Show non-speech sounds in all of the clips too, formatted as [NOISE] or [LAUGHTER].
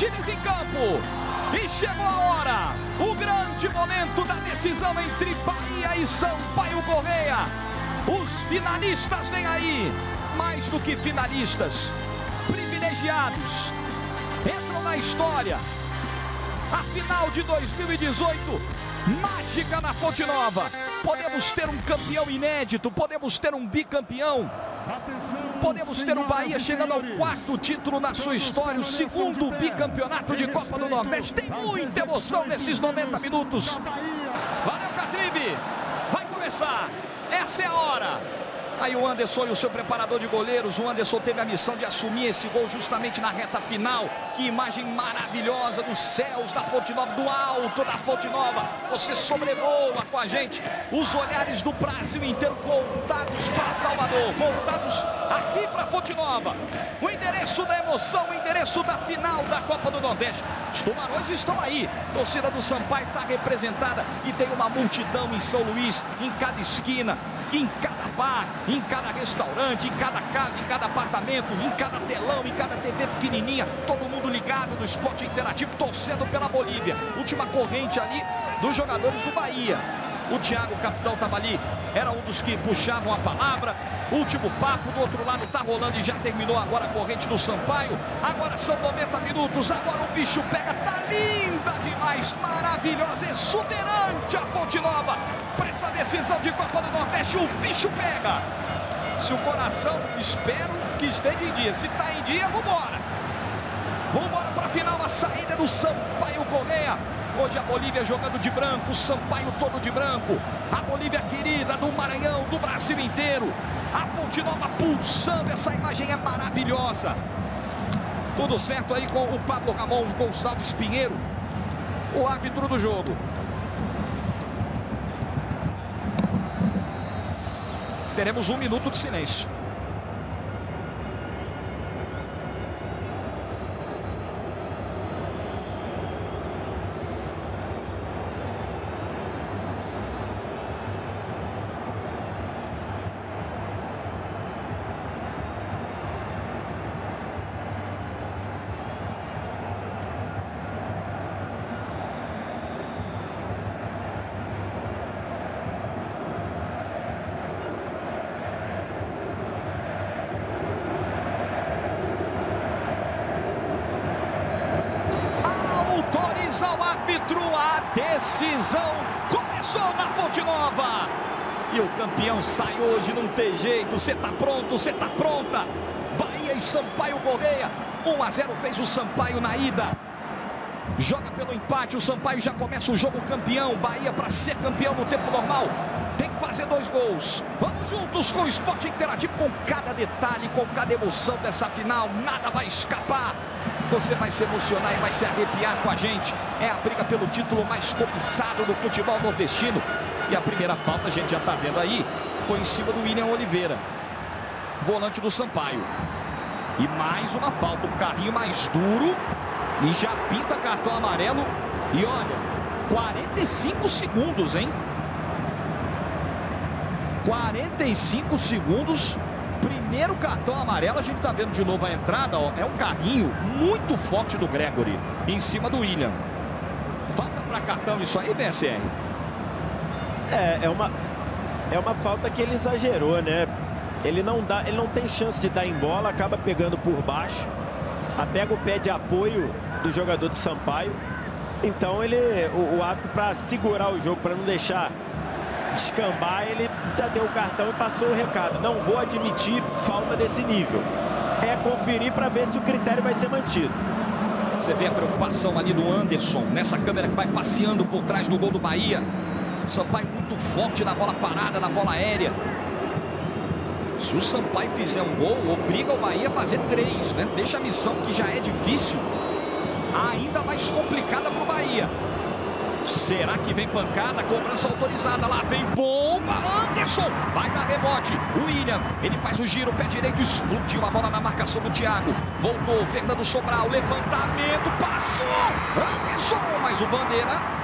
times em campo. E chegou a hora, o grande momento da decisão entre Bahia e Sampaio Correia. Os finalistas vêm aí, mais do que finalistas, privilegiados. Entram na história. A final de 2018, mágica na Fonte Nova. Podemos ter um campeão inédito, podemos ter um bicampeão. Podemos ter um Bahia chegando ao quarto título na sua história, o segundo bicampeonato de Copa do Nordeste. Tem muita emoção nesses 90 minutos. Valeu, Catribe. Vai começar. Essa é a hora. Aí o Anderson e o seu preparador de goleiros, o Anderson teve a missão de assumir esse gol justamente na reta final. Que imagem maravilhosa dos céus da Fonte Nova, do alto da Fonte Nova. Você sobrevoa com a gente. Os olhares do Brasil inteiro voltados para Salvador, voltados aqui para Fonte Nova. O endereço da emoção, o endereço da final da Copa do Nordeste. Os tubarões estão aí. A torcida do Sampaio está representada e tem uma multidão em São Luís, em cada esquina em cada bar, em cada restaurante, em cada casa, em cada apartamento, em cada telão, em cada TV pequenininha, todo mundo ligado no esporte interativo, torcendo pela Bolívia. Última corrente ali dos jogadores do Bahia. O Thiago, capitão, estava ali, era um dos que puxavam a palavra. Último papo, do outro lado tá rolando e já terminou agora a corrente do Sampaio. Agora são 90 minutos, agora o bicho pega, tá linda demais, maravilhosa, exuberante a Fonte Nova. Para essa decisão de Copa do Nordeste, o bicho pega. Se o coração, espero que esteja em dia. Se tá em dia, vambora. Vambora para a final, a saída do Sampaio Correia. Hoje a Bolívia jogando de branco, Sampaio todo de branco. A Bolívia querida do Maranhão, do Brasil inteiro. A Fonte Nova pulsando, essa imagem é maravilhosa. Tudo certo aí com o Pablo Ramon Gonçalves Pinheiro, o árbitro do jogo. Teremos um minuto de silêncio. ao árbitro, a decisão começou na Fonte Nova. E o campeão sai hoje, não tem jeito, você tá pronto, você tá pronta. Bahia e Sampaio Correia, 1 a 0 fez o Sampaio na ida. Joga pelo empate, o Sampaio já começa o jogo campeão. Bahia para ser campeão no tempo normal. Tem que fazer dois gols. Vamos juntos com o esporte interativo, com cada detalhe, com cada emoção dessa final. Nada vai escapar. Você vai se emocionar e vai se arrepiar com a gente. É a briga pelo título mais cobiçado do futebol nordestino. E a primeira falta, a gente já está vendo aí, foi em cima do William Oliveira. Volante do Sampaio. E mais uma falta, um carrinho mais duro. E já pinta cartão amarelo. E olha, 45 segundos, hein? 45 segundos primeiro cartão amarelo, a gente está vendo de novo a entrada, ó, é um carrinho muito forte do Gregory em cima do William. Falta para cartão isso aí, BSR? É, é uma, é uma falta que ele exagerou, né? Ele não, dá, ele não tem chance de dar em bola, acaba pegando por baixo, pega o pé de apoio do jogador de Sampaio. Então ele, o, o ato para segurar o jogo, para não deixar descambar, ele já deu o cartão e passou o recado. Não vou admitir falta desse nível. É conferir para ver se o critério vai ser mantido. Você vê a preocupação ali do Anderson, nessa câmera que vai passeando por trás do gol do Bahia. Sampaio muito forte na bola parada, na bola aérea. Se o Sampaio fizer um gol, obriga o Bahia a fazer três, né? Deixa a missão que já é difícil ainda mais complicada para o Bahia. Será que vem pancada? Cobrança autorizada. Lá vem bomba. Anderson. Vai dar rebote. William. Ele faz o giro. Pé direito. Explodiu a bola na marcação do Thiago. Voltou. Fernando Sobral. Levantamento. Passou. Anderson. Mas o Bandeira.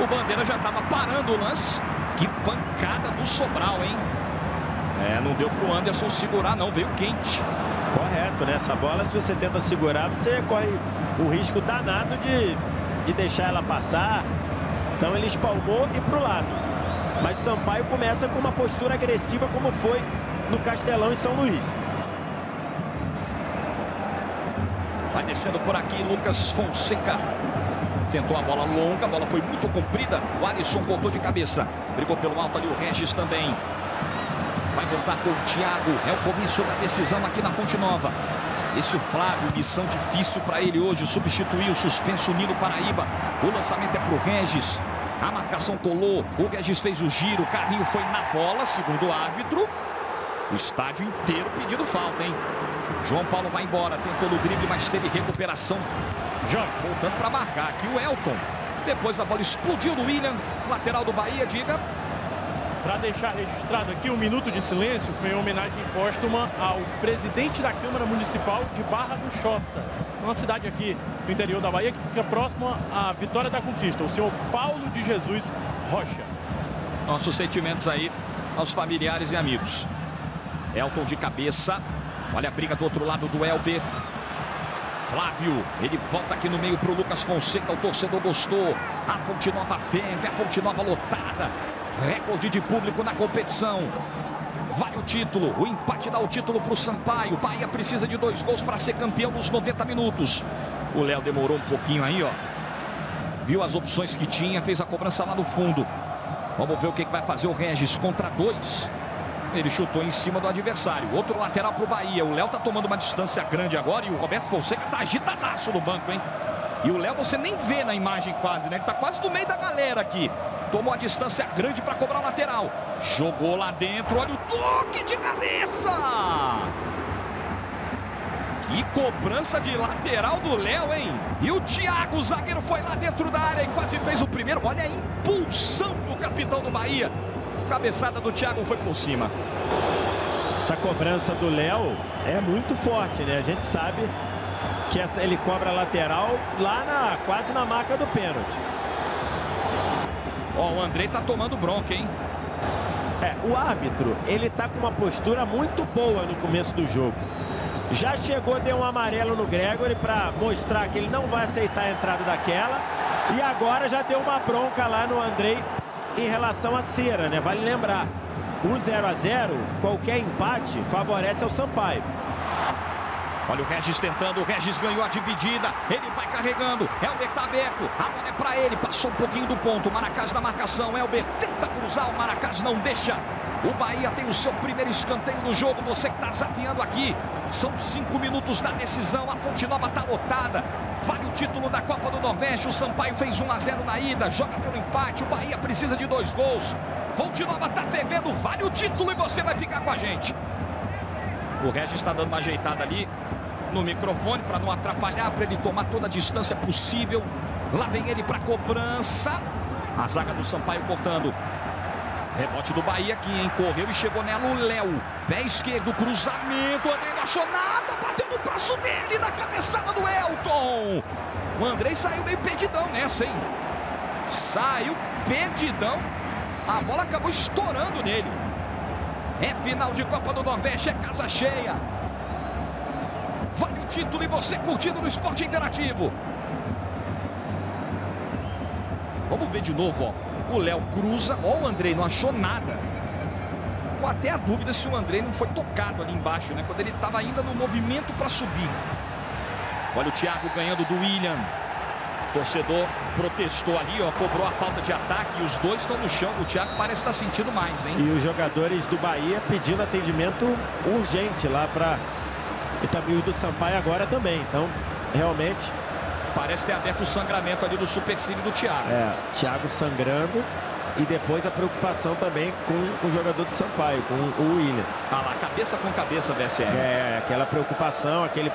O Bandeira já estava parando o lance. Que pancada do Sobral, hein? É, não deu pro Anderson segurar não, veio quente. Correto, né? Essa bola, se você tenta segurar, você corre o risco danado de, de deixar ela passar. Então ele espalmou e pro lado. Mas Sampaio começa com uma postura agressiva como foi no Castelão em São Luís. Vai descendo por aqui Lucas Fonseca. Tentou a bola longa, a bola foi muito comprida. O Alisson voltou de cabeça. Brigou pelo alto ali o Regis também. Vai voltar com o Thiago. É o começo da decisão aqui na Fonte Nova. Esse o Flávio, missão difícil para ele hoje. Substituir o suspenso Nino Paraíba. O lançamento é para o Regis. A marcação colou. O Regis fez o giro. O carrinho foi na bola, segundo o árbitro. O estádio inteiro pedindo falta, hein? João Paulo vai embora. Tentou no drible, mas teve recuperação. Já voltando para marcar aqui o Elton. Depois a bola explodiu no William. Lateral do Bahia, diga. Para deixar registrado aqui um minuto de silêncio, foi uma homenagem póstuma ao presidente da Câmara Municipal de Barra do Choça, uma cidade aqui no interior da Bahia que fica próxima à Vitória da Conquista, o senhor Paulo de Jesus Rocha. Nossos sentimentos aí aos familiares e amigos. Elton de cabeça. Olha a briga do outro lado do Elber. Flávio, ele volta aqui no meio para o Lucas Fonseca, o torcedor gostou. A Fonte Nova ferve, a Fonte Nova lotada. Recorde de público na competição. Vale o título, o empate dá o título para o Sampaio. Bahia precisa de dois gols para ser campeão nos 90 minutos. O Léo demorou um pouquinho aí, ó. Viu as opções que tinha, fez a cobrança lá no fundo. Vamos ver o que vai fazer o Regis contra dois. Ele chutou em cima do adversário. Outro lateral para o Bahia. O Léo tá tomando uma distância grande agora e o Roberto Fonseca tá agitadaço no banco, hein? E o Léo você nem vê na imagem quase, né? Ele tá quase no meio da galera aqui. Tomou a distância grande para cobrar o lateral. Jogou lá dentro. Olha o toque de cabeça. Que cobrança de lateral do Léo, hein? E o Thiago, o zagueiro, foi lá dentro da área e quase fez o primeiro. Olha a impulsão do capitão do Bahia cabeçada do Thiago foi por cima. Essa cobrança do Léo é muito forte, né? A gente sabe que essa, ele cobra lateral lá na quase na marca do pênalti. Ó, o Andrei tá tomando bronca, hein? É, o árbitro, ele tá com uma postura muito boa no começo do jogo. Já chegou, deu um amarelo no Gregory para mostrar que ele não vai aceitar a entrada daquela. E agora já deu uma bronca lá no Andrei em relação à cera, né? Vale lembrar, o 0 a 0 qualquer empate favorece ao Sampaio. Olha o Regis tentando, o Regis ganhou a dividida, ele vai carregando, Elber tá aberto, a bola é para ele, passou um pouquinho do ponto, Maracás na marcação, Elber tenta cruzar, o Maracás não deixa. O Bahia tem o seu primeiro escanteio no jogo, você que está zapeando aqui. São cinco minutos da decisão, a Fonte Nova está lotada. Vale o título da Copa do Nordeste, o Sampaio fez 1 a 0 na ida, joga pelo empate, o Bahia precisa de dois gols. Fonte Nova está fervendo, vale o título e você vai ficar com a gente. O Regis está dando uma ajeitada ali no microfone para não atrapalhar, para ele tomar toda a distância possível. Lá vem ele para cobrança. A zaga do Sampaio cortando. Rebote do Bahia aqui, hein? Correu e chegou nela o Léo. Pé esquerdo, cruzamento. André não achou nada. Bateu no braço dele, na cabeçada do Elton. O Andrei saiu meio perdidão nessa, hein? Saiu perdidão. A bola acabou estourando nele. É final de Copa do Nordeste, é casa cheia. Vale o título e você curtindo no esporte interativo. Vamos ver de novo, ó. O Léo cruza. Ó, o Andrei não achou nada. Ficou até a dúvida se o Andrei não foi tocado ali embaixo, né? Quando ele estava ainda no movimento para subir. Olha o Thiago ganhando do William. O torcedor protestou ali, ó, cobrou a falta de ataque e os dois estão no chão. O Thiago parece estar sentindo mais, hein? E os jogadores do Bahia pedindo atendimento urgente lá para Itamil do Sampaio agora também. Então, realmente, Parece ter aberto o sangramento ali do supercílio do Thiago. É, Thiago sangrando. E depois a preocupação também com o jogador de Sampaio, com o William. Ah lá, cabeça com cabeça, VSR. É, aquela preocupação, aquele,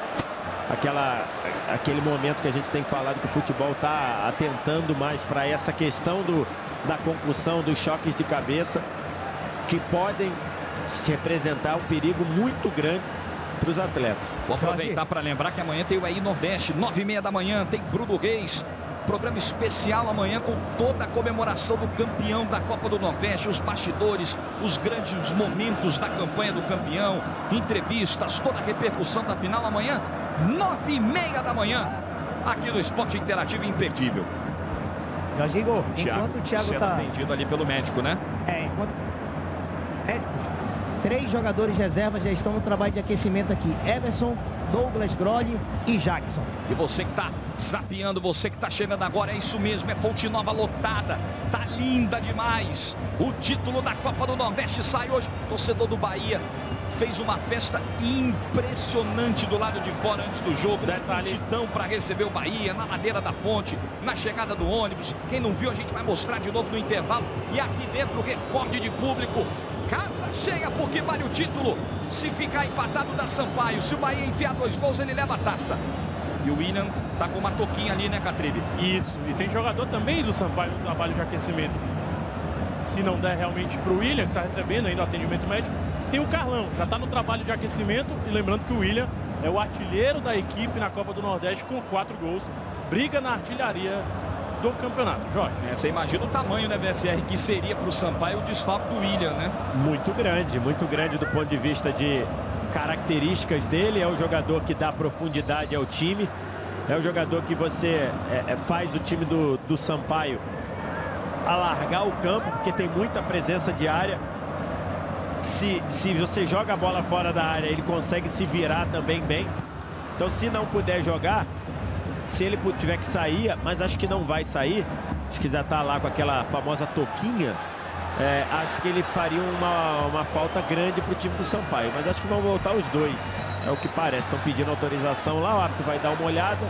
aquela, aquele momento que a gente tem falado que o futebol está atentando mais para essa questão do, da concussão, dos choques de cabeça, que podem se representar um perigo muito grande para os atletas. Vou aproveitar para lembrar que amanhã tem o aí Nordeste, nove e meia da manhã, tem Bruno Reis Programa especial amanhã com toda a comemoração do campeão da Copa do Nordeste, os bastidores, os grandes momentos da campanha do campeão, entrevistas, toda a repercussão da final amanhã, nove e meia da manhã, aqui no Esporte Interativo Imperdível. Jorginho, enquanto o Thiago está atendido ali pelo médico, né? É, enquanto três jogadores reservas já estão no trabalho de aquecimento aqui. Everson, Douglas Grolli e Jackson. E você que está zapeando, você que está chegando agora, é isso mesmo, é Fonte Nova lotada, tá linda demais. O título da Copa do Nordeste sai hoje, torcedor do Bahia fez uma festa impressionante do lado de fora antes do jogo. Multidão para receber o Bahia, na ladeira da fonte, na chegada do ônibus. Quem não viu, a gente vai mostrar de novo no intervalo. E aqui dentro, recorde de público. Casa cheia porque vale o título. Se ficar empatado da Sampaio, se o Bahia enfiar dois gols, ele leva a taça. E o William tá com uma toquinha ali, né, Catribe? Isso. E tem jogador também do Sampaio no trabalho de aquecimento. Se não der realmente para o William, que está recebendo ainda o atendimento médico, tem o Carlão, já está no trabalho de aquecimento. E lembrando que o William é o artilheiro da equipe na Copa do Nordeste com quatro gols. Briga na artilharia do campeonato. Jorge. É, você imagina o tamanho, né, VSR, que seria para o Sampaio o desfalque do William, né? Muito grande, muito grande do ponto de vista de características dele. É o jogador que dá profundidade ao time. É o jogador que você é, é, faz o time do, do Sampaio alargar o campo, porque tem muita presença de área. Se, se você joga a bola fora da área, ele consegue se virar também bem. Então, se não puder jogar, se ele tiver que sair, mas acho que não vai sair, acho que já está lá com aquela famosa toquinha, é, acho que ele faria uma, uma falta grande para o time do Sampaio. Mas acho que vão voltar os dois, é o que parece. Estão pedindo autorização lá, o árbitro vai dar uma olhada.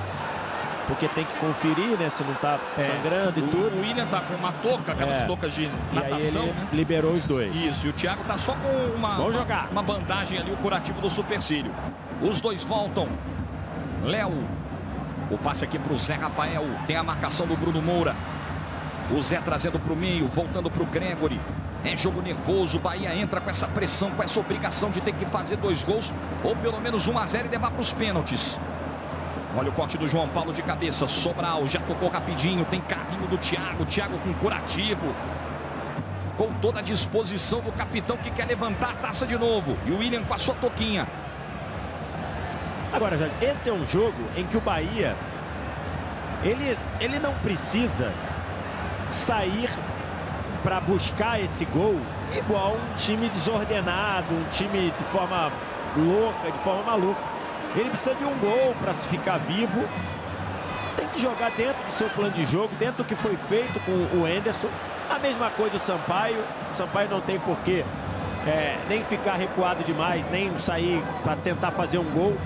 Porque tem que conferir, né? Se não tá é, sangrando e o, tudo. O William tá com uma touca, aquelas é. toucas de natação, né? liberou os dois. Isso, e o Thiago tá só com uma, Vamos jogar. uma bandagem ali, o curativo do supercílio. Os dois voltam. Léo. O passe aqui pro Zé Rafael. Tem a marcação do Bruno Moura. O Zé trazendo pro meio, voltando pro Gregory. É jogo nervoso, o Bahia entra com essa pressão, com essa obrigação de ter que fazer dois gols, ou pelo menos 1 a 0 e levar para os pênaltis. Olha o corte do João Paulo de cabeça. Sobral já tocou rapidinho. Tem carrinho do Thiago. Thiago com curativo. Com toda a disposição do capitão que quer levantar a taça de novo. E o William com a sua toquinha. Agora, já esse é um jogo em que o Bahia ele, ele não precisa sair para buscar esse gol igual um time desordenado, um time de forma louca, de forma maluca. Ele precisa de um gol para se ficar vivo. Tem que jogar dentro do seu plano de jogo, dentro do que foi feito com o Enderson. A mesma coisa o Sampaio. O Sampaio não tem porquê é, nem ficar recuado demais, nem sair para tentar fazer um gol.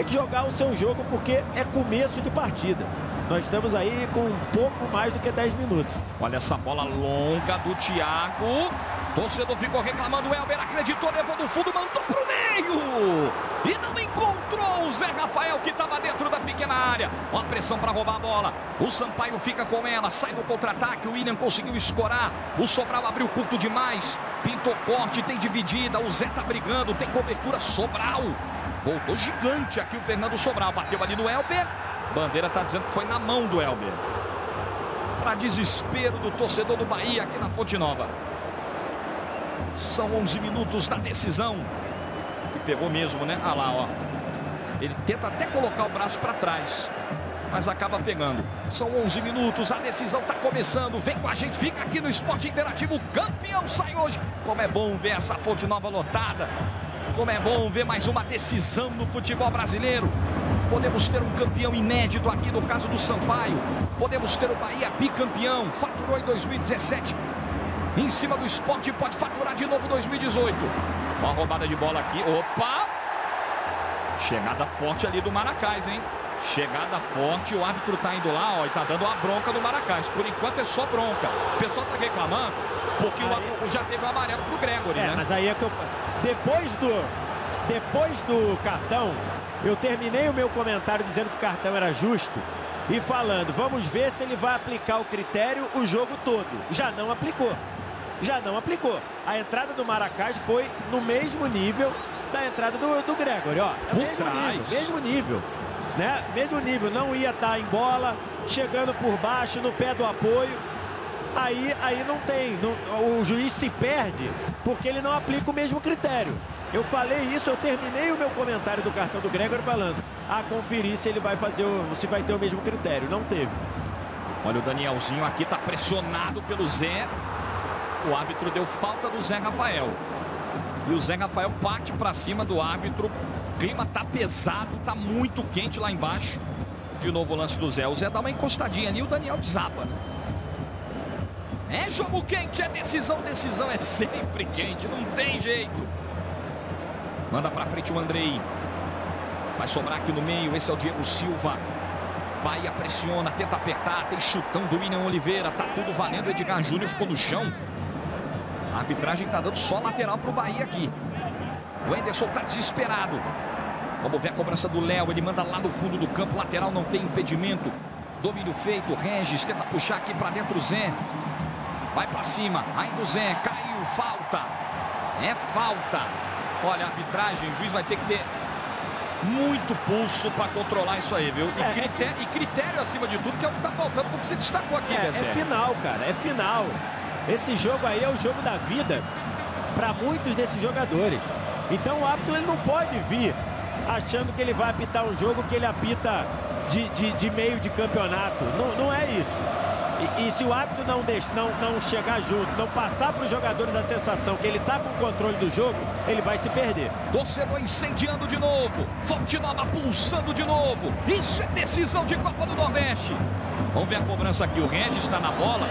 Tem que jogar o seu jogo porque é começo de partida. Nós estamos aí com um pouco mais do que 10 minutos. Olha essa bola longa do Thiago. Torcedor ficou reclamando, o Elber acreditou, levou no fundo, mandou pro meio. E não encontrou o Zé Rafael que estava dentro da pequena área. Uma pressão para roubar a bola. O Sampaio fica com ela, sai do contra-ataque. O William conseguiu escorar. O Sobral abriu curto demais. Pintou corte, tem dividida. O Zé tá brigando, tem cobertura. Sobral. Voltou gigante aqui o Fernando Sobral. Bateu ali no Elber. Bandeira tá dizendo que foi na mão do Elber. Para desespero do torcedor do Bahia aqui na Fonte Nova. São 11 minutos da decisão. E pegou mesmo, né? Ah lá, ó. Ele tenta até colocar o braço para trás. Mas acaba pegando. São 11 minutos, a decisão está começando. Vem com a gente, fica aqui no Esporte Interativo. Campeão sai hoje. Como é bom ver essa fonte nova lotada. Como é bom ver mais uma decisão no futebol brasileiro. Podemos ter um campeão inédito aqui no caso do Sampaio. Podemos ter o Bahia bicampeão. Faturou em 2017 em cima do esporte, pode faturar de novo 2018. Uma roubada de bola aqui, opa! Chegada forte ali do Maracás, hein? Chegada forte, o árbitro tá indo lá, ó, e tá dando uma bronca do Maracás. Por enquanto é só bronca. O pessoal tá reclamando porque aí... o, já teve o amarelo pro Gregory, é, né? mas aí é que eu depois do depois do cartão, eu terminei o meu comentário dizendo que o cartão era justo e falando, vamos ver se ele vai aplicar o critério o jogo todo. Já não aplicou já não aplicou. A entrada do Maracás foi no mesmo nível da entrada do, do Gregory, ó. É mesmo nível, mesmo nível. Né? Mesmo nível, não ia estar em bola, chegando por baixo, no pé do apoio. Aí, aí não tem, não, o juiz se perde porque ele não aplica o mesmo critério. Eu falei isso, eu terminei o meu comentário do cartão do Gregor falando a conferir se ele vai fazer, o, se vai ter o mesmo critério. Não teve. Olha o Danielzinho aqui, tá pressionado pelo Zé. O árbitro deu falta do Zé Rafael. E o Zé Rafael parte para cima do árbitro. O clima tá pesado, tá muito quente lá embaixo. De novo o lance do Zé. O Zé dá uma encostadinha ali, o Daniel desaba, né? É jogo quente, é decisão, decisão é sempre quente, não tem jeito. Manda pra frente o Andrei. Vai sobrar aqui no meio, esse é o Diego Silva. Bahia pressiona, tenta apertar, tem chutão do William Oliveira, tá tudo valendo, Edgar Júnior ficou no chão. A arbitragem tá dando só lateral pro Bahia aqui. O Enderson tá desesperado. Vamos ver a cobrança do Léo, ele manda lá no fundo do campo, lateral não tem impedimento. Domínio feito, Regis tenta puxar aqui para dentro o Zé. Vai para cima, ainda o Zé, caiu, falta. É falta. Olha, a arbitragem, o juiz vai ter que ter muito pulso para controlar isso aí, viu? E, é, critério, é... e, critério, acima de tudo, que é o que tá faltando, como você destacou aqui, é, é final, cara, é final. Esse jogo aí é o jogo da vida para muitos desses jogadores. Então o árbitro ele não pode vir achando que ele vai apitar um jogo que ele apita de, de, de meio de campeonato. Não, não é isso. E, e, se o árbitro não, deixa, não, não chegar junto, não passar para os jogadores a sensação que ele está com o controle do jogo, ele vai se perder. Torcedor incendiando de novo. Fonte Nova pulsando de novo. Isso é decisão de Copa do Nordeste. Vamos ver a cobrança aqui. O Regis está na bola.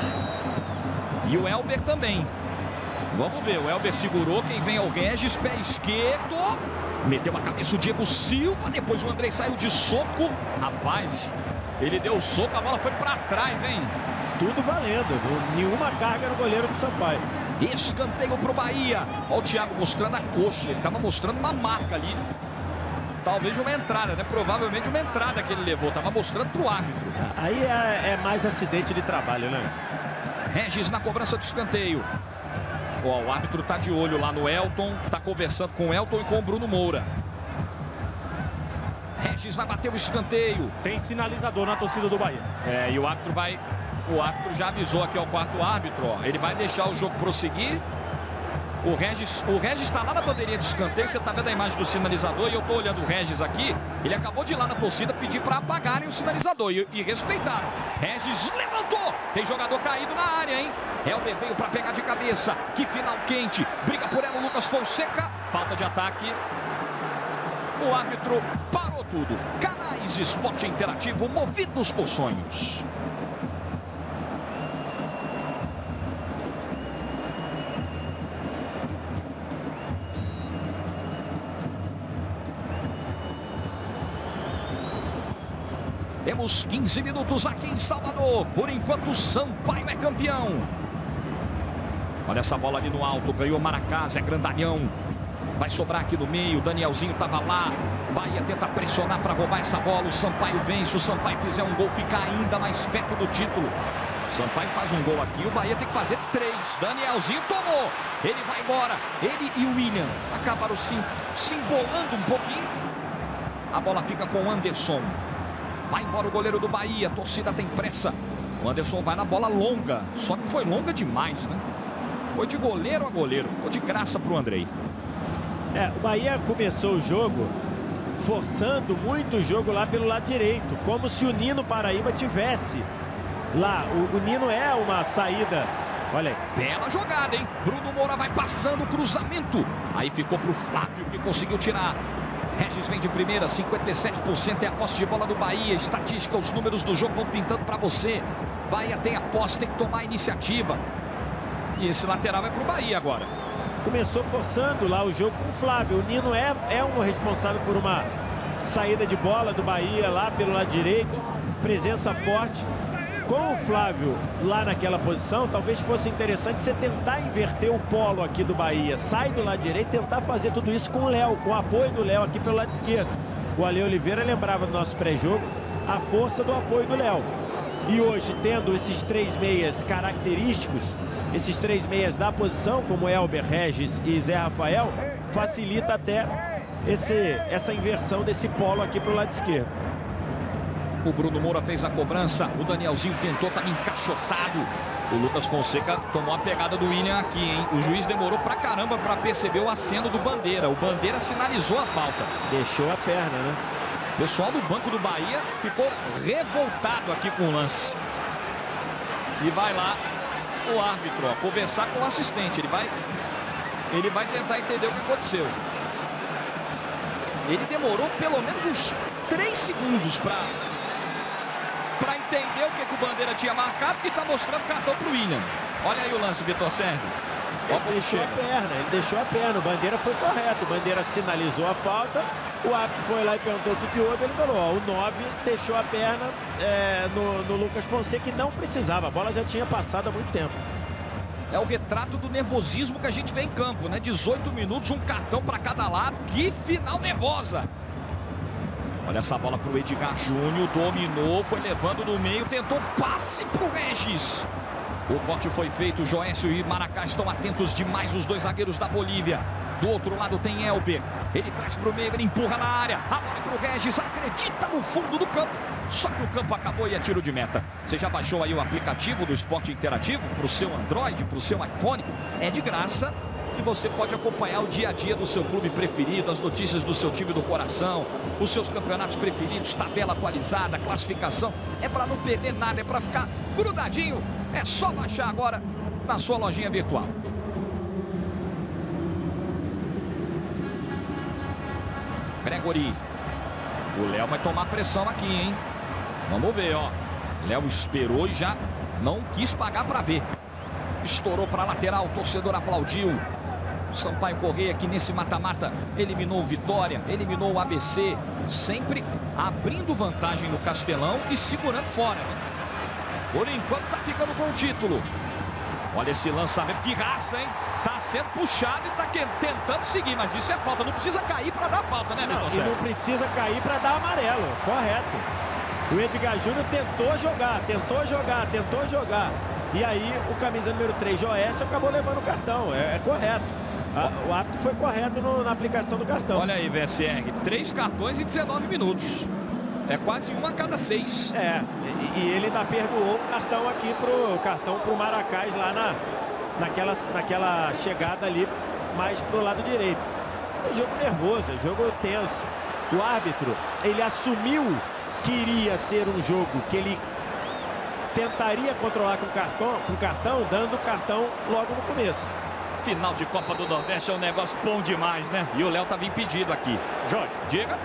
E o Elber também. Vamos ver. O Elber segurou. Quem vem é o Regis. Pé esquerdo. Meteu a cabeça o Diego Silva. Depois o Andrei saiu de soco. Rapaz, ele deu soco. A bola foi para trás, hein? Tudo valendo. Nenhuma carga no goleiro do Sampaio. Escanteio para o Bahia. Olha o Thiago mostrando a coxa. Ele estava mostrando uma marca ali. Talvez uma entrada, né? Provavelmente uma entrada que ele levou. Estava mostrando para o árbitro. Aí é, é, mais acidente de trabalho, né? Regis na cobrança do escanteio. Ó, o árbitro está de olho lá no Elton. Está conversando com o Elton e com o Bruno Moura. Regis vai bater o escanteio. Tem sinalizador na torcida do Bahia. É, e o árbitro vai o árbitro já avisou aqui ao quarto árbitro, ó. Ele vai deixar o jogo prosseguir. O Regis, o Regis está lá na bandeirinha de escanteio, você está vendo a imagem do sinalizador e eu estou olhando o Regis aqui. Ele acabou de ir lá na torcida pedir para apagarem o sinalizador e, e, respeitaram. Regis levantou, tem jogador caído na área, hein? Helder veio para pegar de cabeça. Que final quente, briga por ela o Lucas Fonseca. Falta de ataque. O árbitro parou tudo. Canais Esporte Interativo, movidos por sonhos. Temos 15 minutos aqui em Salvador. Por enquanto, Sampaio é campeão. Olha essa bola ali no alto. Ganhou Maracás, é grandalhão. Vai sobrar aqui no meio. Danielzinho estava lá. Bahia tenta pressionar para roubar essa bola. O Sampaio vence. O Sampaio fizer um gol, fica ainda mais perto do título. Sampaio faz um gol aqui. O Bahia tem que fazer três. Danielzinho tomou. Ele vai embora. Ele e o William acabaram se, se embolando um pouquinho. A bola fica com o Anderson. Vai embora o goleiro do Bahia. A torcida tem pressa. O Anderson vai na bola longa. Só que foi longa demais, né? Foi de goleiro a goleiro. Ficou de graça para o Andrei. É, o Bahia começou o jogo forçando muito o jogo lá pelo lado direito. Como se o Nino Paraíba tivesse lá. O, o Nino é uma saída Olha aí. Bela jogada, hein? Bruno Moura vai passando o cruzamento. Aí ficou para o Flávio que conseguiu tirar. Regis vem de primeira, 57% é a posse de bola do Bahia. Estatística, os números do jogo vão pintando para você. Bahia tem a posse, tem que tomar a iniciativa. E esse lateral é para o Bahia agora. Começou forçando lá o jogo com o Flávio. O Nino é, é um responsável por uma saída de bola do Bahia lá pelo lado direito. Presença forte com o Flávio lá naquela posição, talvez fosse interessante você tentar inverter o polo aqui do Bahia. Sai do lado direito e tentar fazer tudo isso com o Léo, com o apoio do Léo aqui pelo lado esquerdo. O Ale Oliveira lembrava do nosso pré-jogo a força do apoio do Léo. E hoje, tendo esses três meias característicos, esses três meias da posição, como Elber, Regis e Zé Rafael, facilita até esse, essa inversão desse polo aqui para o lado esquerdo. O Bruno Moura fez a cobrança. O Danielzinho tentou, estava encaixotado. O Lucas Fonseca tomou a pegada do William aqui, hein? O juiz demorou pra caramba para perceber o aceno do Bandeira. O Bandeira sinalizou a falta. Deixou a perna, né? O pessoal do banco do Bahia ficou revoltado aqui com o lance. E vai lá o árbitro, ó, conversar com o assistente. Ele vai, ele vai tentar entender o que aconteceu. Ele demorou pelo menos uns 3 segundos para para entender o que, que o Bandeira tinha marcado e está mostrando cartão para o William. Olha aí o lance, Vitor Sérgio. Ele deixou chega. a perna, ele deixou a perna. O Bandeira foi correto. O Bandeira sinalizou a falta. O árbitro foi lá e perguntou o que, que houve. Ele falou: ó, o 9 deixou a perna é, no, no Lucas Fonseca que não precisava. A bola já tinha passado há muito tempo. É o retrato do nervosismo que a gente vê em campo, né? 18 minutos, um cartão para cada lado. Que final nervosa! Olha essa bola para o Edgar Júnior, dominou, foi levando no meio, tentou passe para o Regis. O corte foi feito, Joécio e Maracá estão atentos demais, os dois zagueiros da Bolívia. Do outro lado tem Elber, ele traz para o meio, ele empurra na área, a bola para o Regis, acredita no fundo do campo. Só que o campo acabou e é tiro de meta. Você já baixou aí o aplicativo do esporte interativo para o seu Android, para o seu iPhone? É de graça e você pode acompanhar o dia a dia do seu clube preferido, as notícias do seu time do coração, os seus campeonatos preferidos, tabela atualizada, classificação. É para não perder nada, é para ficar grudadinho. É só baixar agora na sua lojinha virtual. Gregory. O Léo vai tomar pressão aqui, hein? Vamos ver, ó. Léo esperou e já não quis pagar para ver. Estourou para a lateral, o torcedor aplaudiu. Sampaio Correia que nesse mata-mata eliminou o Vitória, eliminou o ABC, sempre abrindo vantagem no Castelão e segurando fora. Né? Por enquanto tá ficando com o título. Olha esse lançamento, que raça, hein? Tá sendo puxado e tá tentando seguir, mas isso é falta. Não precisa cair para dar falta, né, não, E não precisa cair para dar amarelo, correto. O Edgar Júnior tentou jogar, tentou jogar, tentou jogar. E aí o camisa número 3, Joécio, acabou levando o cartão. É, é correto. A, o árbitro foi correto no, na aplicação do cartão. Olha aí, VSR. Três cartões em 19 minutos. É quase uma a cada seis. É, e, e ele ainda perdoou o cartão aqui pro cartão pro Maracás lá na, naquela, naquela chegada ali mais pro lado direito. É jogo nervoso, é jogo tenso. O árbitro, ele assumiu que iria ser um jogo que ele tentaria controlar com cartão, com cartão, dando cartão logo no começo. Final de Copa do Nordeste é um negócio bom demais, né? E o Léo estava impedido aqui. Jorge, diga.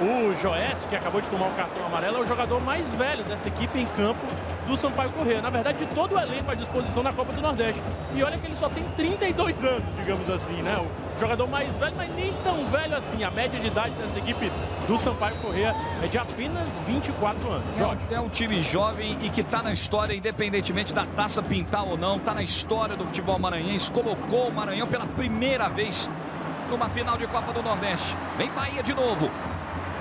O Joés, que acabou de tomar o cartão amarelo, é o jogador mais velho dessa equipe em campo do Sampaio Corrêa. Na verdade, de todo o elenco à disposição na Copa do Nordeste. E olha que ele só tem 32 anos, digamos assim, né? O jogador mais velho, mas nem tão velho assim. A média de idade dessa equipe do Sampaio Corrêa é de apenas 24 anos. Jorge. É um time jovem e que está na história, independentemente da taça pintar ou não, está na história do futebol maranhense. Colocou o Maranhão pela primeira vez numa final de Copa do Nordeste. Vem Bahia de novo.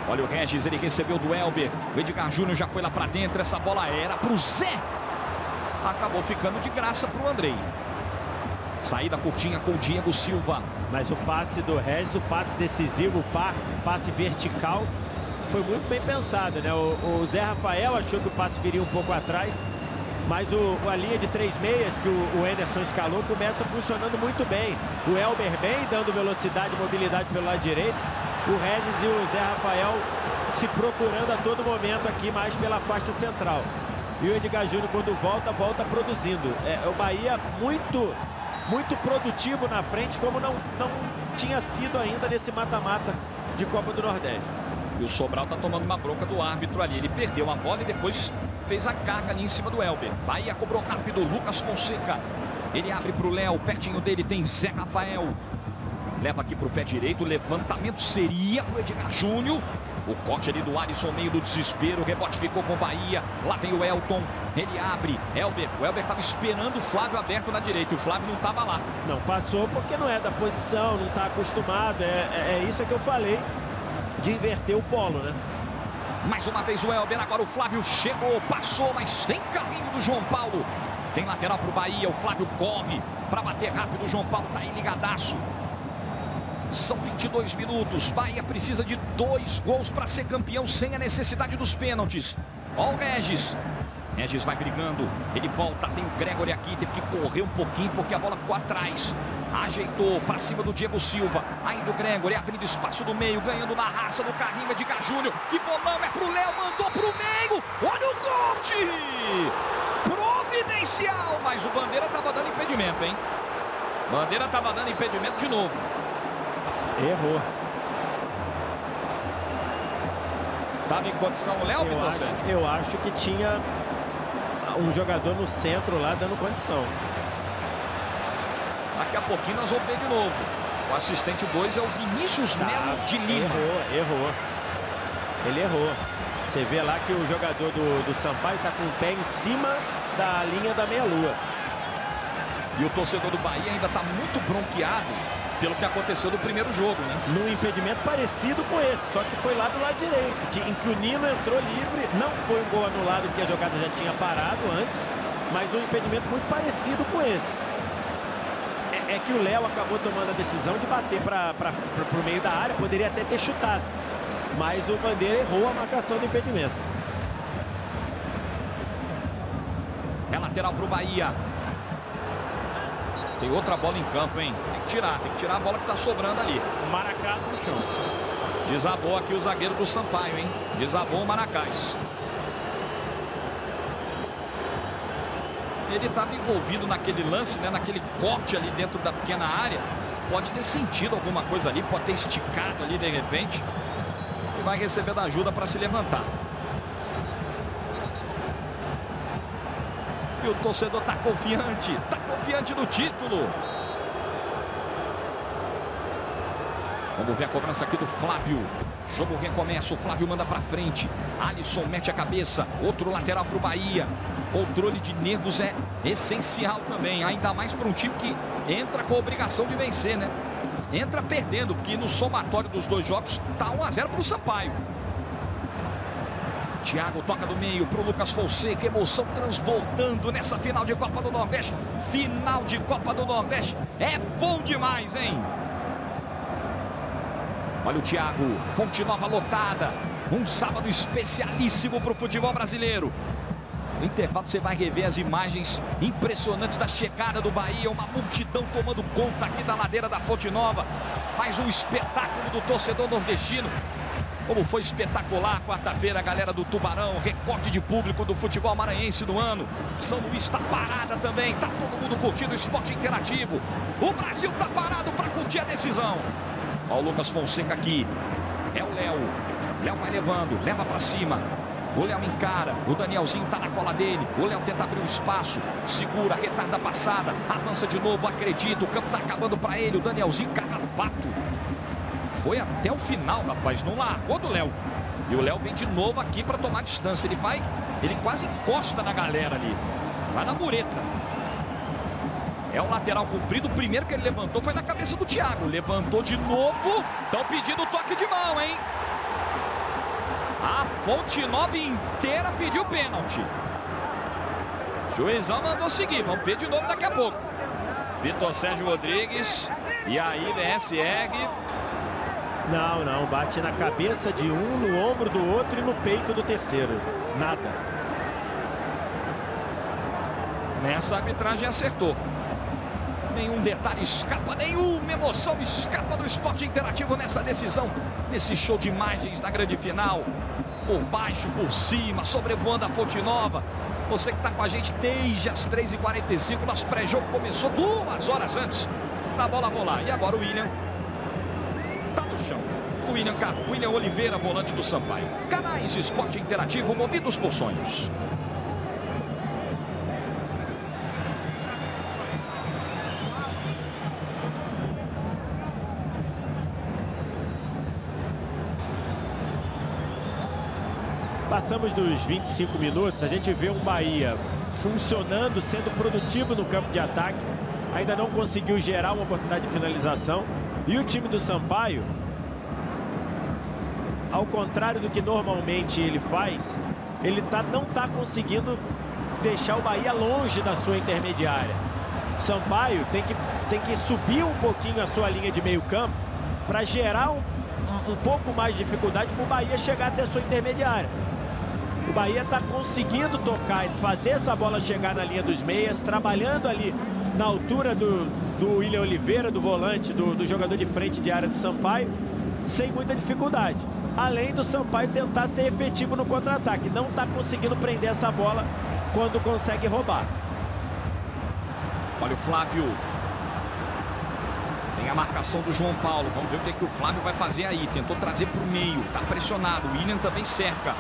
Olha o Regis, ele recebeu do Elber. O Edgar Júnior já foi lá para dentro. Essa bola era para o Zé. Acabou ficando de graça para o Andrei. Saída curtinha com o Diego Silva. Mas o passe do Regis, o passe decisivo, o passe vertical, foi muito bem pensado, né? O, o, Zé Rafael achou que o passe viria um pouco atrás, mas o, a linha de três meias que o, o Anderson escalou começa funcionando muito bem. O Elber bem, dando velocidade e mobilidade pelo lado direito o Regis e o Zé Rafael se procurando a todo momento aqui mais pela faixa central. E o Edgar Júnior, quando volta, volta produzindo. É, o Bahia muito, muito produtivo na frente, como não, não tinha sido ainda nesse mata-mata de Copa do Nordeste. E o Sobral está tomando uma bronca do árbitro ali. Ele perdeu a bola e depois fez a carga ali em cima do Elber. Bahia cobrou rápido, Lucas Fonseca. Ele abre para o Léo, pertinho dele tem Zé Rafael. Leva aqui para o pé direito. Levantamento seria para o Edgar Júnior. O corte ali do Alisson, meio do desespero. O rebote ficou com o Bahia. Lá vem o Elton. Ele abre. Elber. O Elber estava esperando o Flávio aberto na direita. E o Flávio não estava lá. Não passou porque não é da posição, não está acostumado. É, é, é isso que eu falei de inverter o polo, né? Mais uma vez o Elber. Agora o Flávio chegou, passou, mas tem carrinho do João Paulo. Tem lateral para o Bahia. O Flávio corre para bater rápido. O João Paulo está aí ligadaço. São 22 minutos. Bahia precisa de dois gols para ser campeão sem a necessidade dos pênaltis. Olha o Regis. Regis vai brigando. Ele volta. Tem o Gregory aqui. Teve que correr um pouquinho porque a bola ficou atrás. Ajeitou para cima do Diego Silva. Ainda o Gregory abrindo espaço no meio. Ganhando na raça do carrinho de Júnior. Que bolão é pro Léo. Mandou pro meio. Olha o corte. Providencial. Mas o Bandeira estava dando impedimento, hein? Bandeira estava dando impedimento de novo. Errou. Estava em condição o Léo, eu acho, eu acho que tinha um jogador no centro lá dando condição. Daqui a pouquinho nós vamos ver de novo. O assistente 2 é o Vinícius tá, Melo de Lima. Errou, errou. Ele errou. Você vê lá que o jogador do, do Sampaio está com o pé em cima da linha da meia-lua. E o torcedor do Bahia ainda está muito bronqueado pelo que aconteceu no primeiro jogo, né? Num impedimento parecido com esse, só que foi lá do lado direito, que, em que o Nino entrou livre, não foi um gol anulado porque a jogada já tinha parado antes, mas um impedimento muito parecido com esse. É, é que o Léo acabou tomando a decisão de bater para o meio da área, poderia até ter chutado, mas o Bandeira errou a marcação do impedimento. É lateral para o Bahia. Tem outra bola em campo, hein? Tem que tirar, tem que tirar a bola que está sobrando ali. Maracás no chão. Desabou aqui o zagueiro do Sampaio, hein? Desabou o Maracás. Ele estava envolvido naquele lance, né? Naquele corte ali dentro da pequena área. Pode ter sentido alguma coisa ali, pode ter esticado ali de repente. E vai receber da ajuda para se levantar. E o torcedor está confiante, está confiante no título. Vamos ver a cobrança aqui do Flávio. Jogo recomeça, o Flávio manda para frente. Alisson mete a cabeça, outro lateral para o Bahia. Controle de nervos é essencial também, ainda mais para um time que entra com a obrigação de vencer, né? Entra perdendo, porque no somatório dos dois jogos tá 1 a 0 para o Sampaio. Thiago toca do meio para o Lucas Fonseca. Emoção transbordando nessa final de Copa do Nordeste. Final de Copa do Nordeste. É bom demais, hein? Olha o Thiago. Fonte Nova lotada. Um sábado especialíssimo para o futebol brasileiro. No intervalo você vai rever as imagens impressionantes da chegada do Bahia. Uma multidão tomando conta aqui da ladeira da Fonte Nova. Mais um espetáculo do torcedor nordestino. Como foi espetacular quarta-feira a galera do Tubarão, recorde de público do futebol maranhense no ano. São Luís está parada também, tá todo mundo curtindo o esporte interativo. O Brasil tá parado para curtir a decisão. Olha o Lucas Fonseca aqui. É o Léo. Léo vai levando, leva para cima. O Léo encara, o Danielzinho tá na cola dele. O Léo tenta abrir um espaço, segura, retarda a passada, avança de novo, acredita. O campo tá acabando para ele. O Danielzinho pato foi até o final, rapaz. Não largou do Léo. E o Léo vem de novo aqui para tomar distância. Ele vai, ele quase encosta na galera ali. Vai na mureta. É um lateral comprido. O primeiro que ele levantou foi na cabeça do Thiago. Levantou de novo. Estão pedindo toque de mão, hein? A Fonte Nova inteira pediu pênalti. Juizão mandou seguir. Vamos ver de novo daqui a pouco. Vitor Sérgio Rodrigues. E aí, DS Egg. Não, não. Bate na cabeça de um, no ombro do outro e no peito do terceiro. Nada. Nessa arbitragem acertou. Nenhum detalhe escapa, nenhuma emoção escapa do esporte interativo nessa decisão. Nesse show de imagens na grande final. Por baixo, por cima, sobrevoando a Fonte Nova. Você que está com a gente desde as 3h45, nosso pré-jogo começou duas horas antes da bola rolar. E agora o William William, William Oliveira, volante do Sampaio. Canais Esporte Interativo, movidos por sonhos. Passamos dos 25 minutos, a gente vê um Bahia funcionando, sendo produtivo no campo de ataque. Ainda não conseguiu gerar uma oportunidade de finalização. E o time do Sampaio ao contrário do que normalmente ele faz, ele tá, não está conseguindo deixar o Bahia longe da sua intermediária. Sampaio tem que, tem que subir um pouquinho a sua linha de meio campo para gerar um, um, pouco mais de dificuldade para o Bahia chegar até a sua intermediária. O Bahia está conseguindo tocar e fazer essa bola chegar na linha dos meias, trabalhando ali na altura do, do William Oliveira, do volante, do, do jogador de frente de área do Sampaio, sem muita dificuldade. Além do Sampaio tentar ser efetivo no contra-ataque. Não está conseguindo prender essa bola quando consegue roubar. Olha o Flávio. Tem a marcação do João Paulo. Vamos ver o que, é que o Flávio vai fazer aí. Tentou trazer para o meio. Está pressionado. O William também cerca.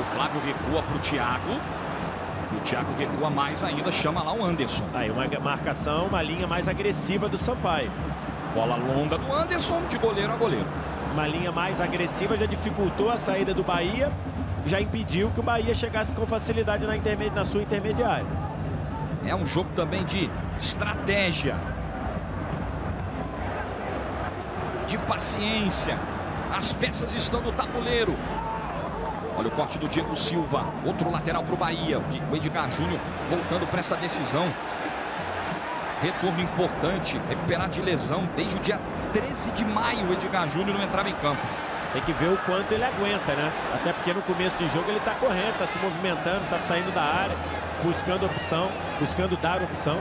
O Flávio recua para o Thiago. O Thiago recua mais ainda. Chama lá o Anderson. Aí uma marcação, uma linha mais agressiva do Sampaio. Bola longa do Anderson, de goleiro a goleiro. Uma linha mais agressiva já dificultou a saída do Bahia. Já impediu que o Bahia chegasse com facilidade na, na sua intermediária. É um jogo também de estratégia. De paciência. As peças estão no tabuleiro. Olha o corte do Diego Silva. Outro lateral para o Bahia. O Edgar Júnior voltando para essa decisão. Retorno importante. Recuperar de lesão desde o dia 13 de maio. O Edgar Júnior não entrava em campo. Tem que ver o quanto ele aguenta, né? Até porque no começo de jogo ele está correndo, está se movimentando, está saindo da área, buscando opção, buscando dar opção.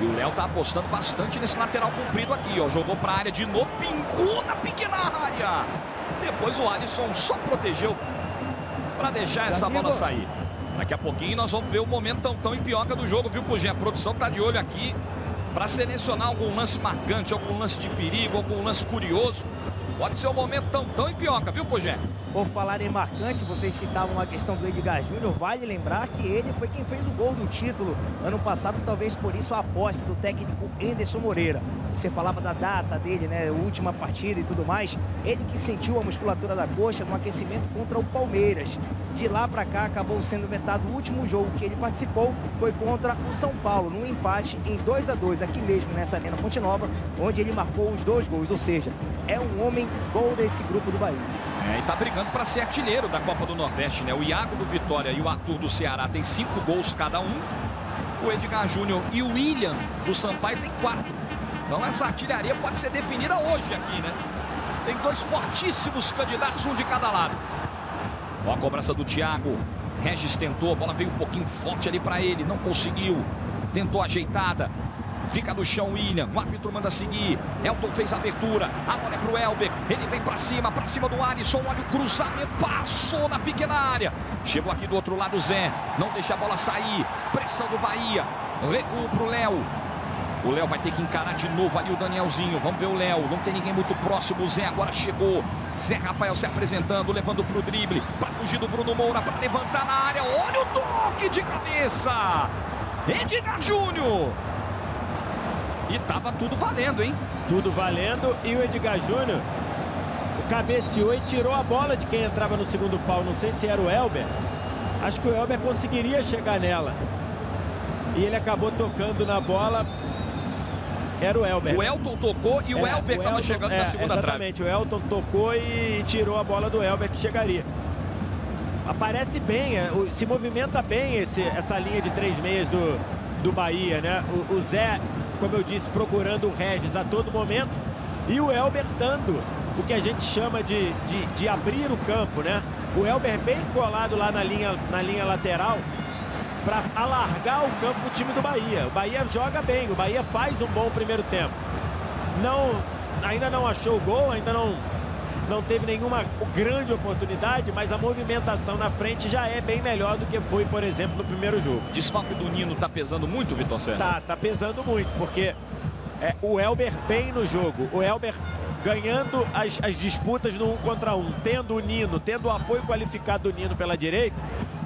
E o Léo tá apostando bastante nesse lateral comprido aqui, ó. Jogou para a área de novo, pingou na pequena área. Depois o Alisson só protegeu para deixar essa bola sair. Daqui a pouquinho nós vamos ver o momento tão, tão em pioca do jogo, viu, Pugê? A produção tá de olho aqui para selecionar algum lance marcante, algum lance de perigo, algum lance curioso. Pode ser um momento tão, tão em pioca, viu, Pogé? Por falar em marcante, vocês citavam a questão do Edgar Júnior. Vale lembrar que ele foi quem fez o gol do título ano passado, talvez por isso a aposta do técnico Enderson Moreira. Você falava da data dele, né? Última partida e tudo mais. Ele que sentiu a musculatura da coxa no aquecimento contra o Palmeiras. De lá para cá acabou sendo vetado o último jogo que ele participou foi contra o São Paulo, num empate em 2 a 2 aqui mesmo nessa Arena Ponte Nova, onde ele marcou os dois gols, ou seja, é um homem gol desse grupo do Bahia. É, e tá brigando para ser artilheiro da Copa do Nordeste, né? O Iago do Vitória e o Arthur do Ceará tem cinco gols cada um. O Edgar Júnior e o William do Sampaio tem quatro. Então essa artilharia pode ser definida hoje aqui, né? Tem dois fortíssimos candidatos, um de cada lado. Ó a cobrança do Thiago. Regis tentou, a bola veio um pouquinho forte ali para ele, não conseguiu. Tentou ajeitada. Fica no chão William, o árbitro manda seguir. Elton fez a abertura, a bola é pro Elber. Ele vem para cima, para cima do Alisson. Olha o cruzamento, passou na pequena área. Chegou aqui do outro lado Zé, não deixa a bola sair. Pressão do Bahia, recuo pro Léo. O Léo vai ter que encarar de novo ali o Danielzinho. Vamos ver o Léo. Não tem ninguém muito próximo. O Zé agora chegou. Zé Rafael se apresentando, levando para o drible. Para fugir do Bruno Moura, para levantar na área. Olha o toque de cabeça. Edgar Júnior. E tava tudo valendo, hein? Tudo valendo. E o Edgar Júnior cabeceou e tirou a bola de quem entrava no segundo pau. Não sei se era o Elber. Acho que o Elber conseguiria chegar nela. E ele acabou tocando na bola era o Elber. O Elton tocou e o é, Elber estava chegando é, na segunda exatamente, trave. Exatamente, o Elton tocou e tirou a bola do Elber que chegaria. Aparece bem, é, se movimenta bem esse, essa linha de três meias do, do Bahia, né? O, o Zé, como eu disse, procurando o Regis a todo momento e o Elber dando o que a gente chama de, de, de abrir o campo, né? O Elber bem colado lá na linha, na linha lateral, para alargar o campo o time do Bahia. O Bahia joga bem, o Bahia faz um bom primeiro tempo. Não, ainda não achou o gol, ainda não, não teve nenhuma grande oportunidade, mas a movimentação na frente já é bem melhor do que foi, por exemplo, no primeiro jogo. Desfalque do Nino tá pesando muito, Vitor Serra? Tá, tá pesando muito, porque é, o Elber bem no jogo. O Elber ganhando as, as disputas no um contra um, tendo o Nino, tendo o apoio qualificado do Nino pela direita,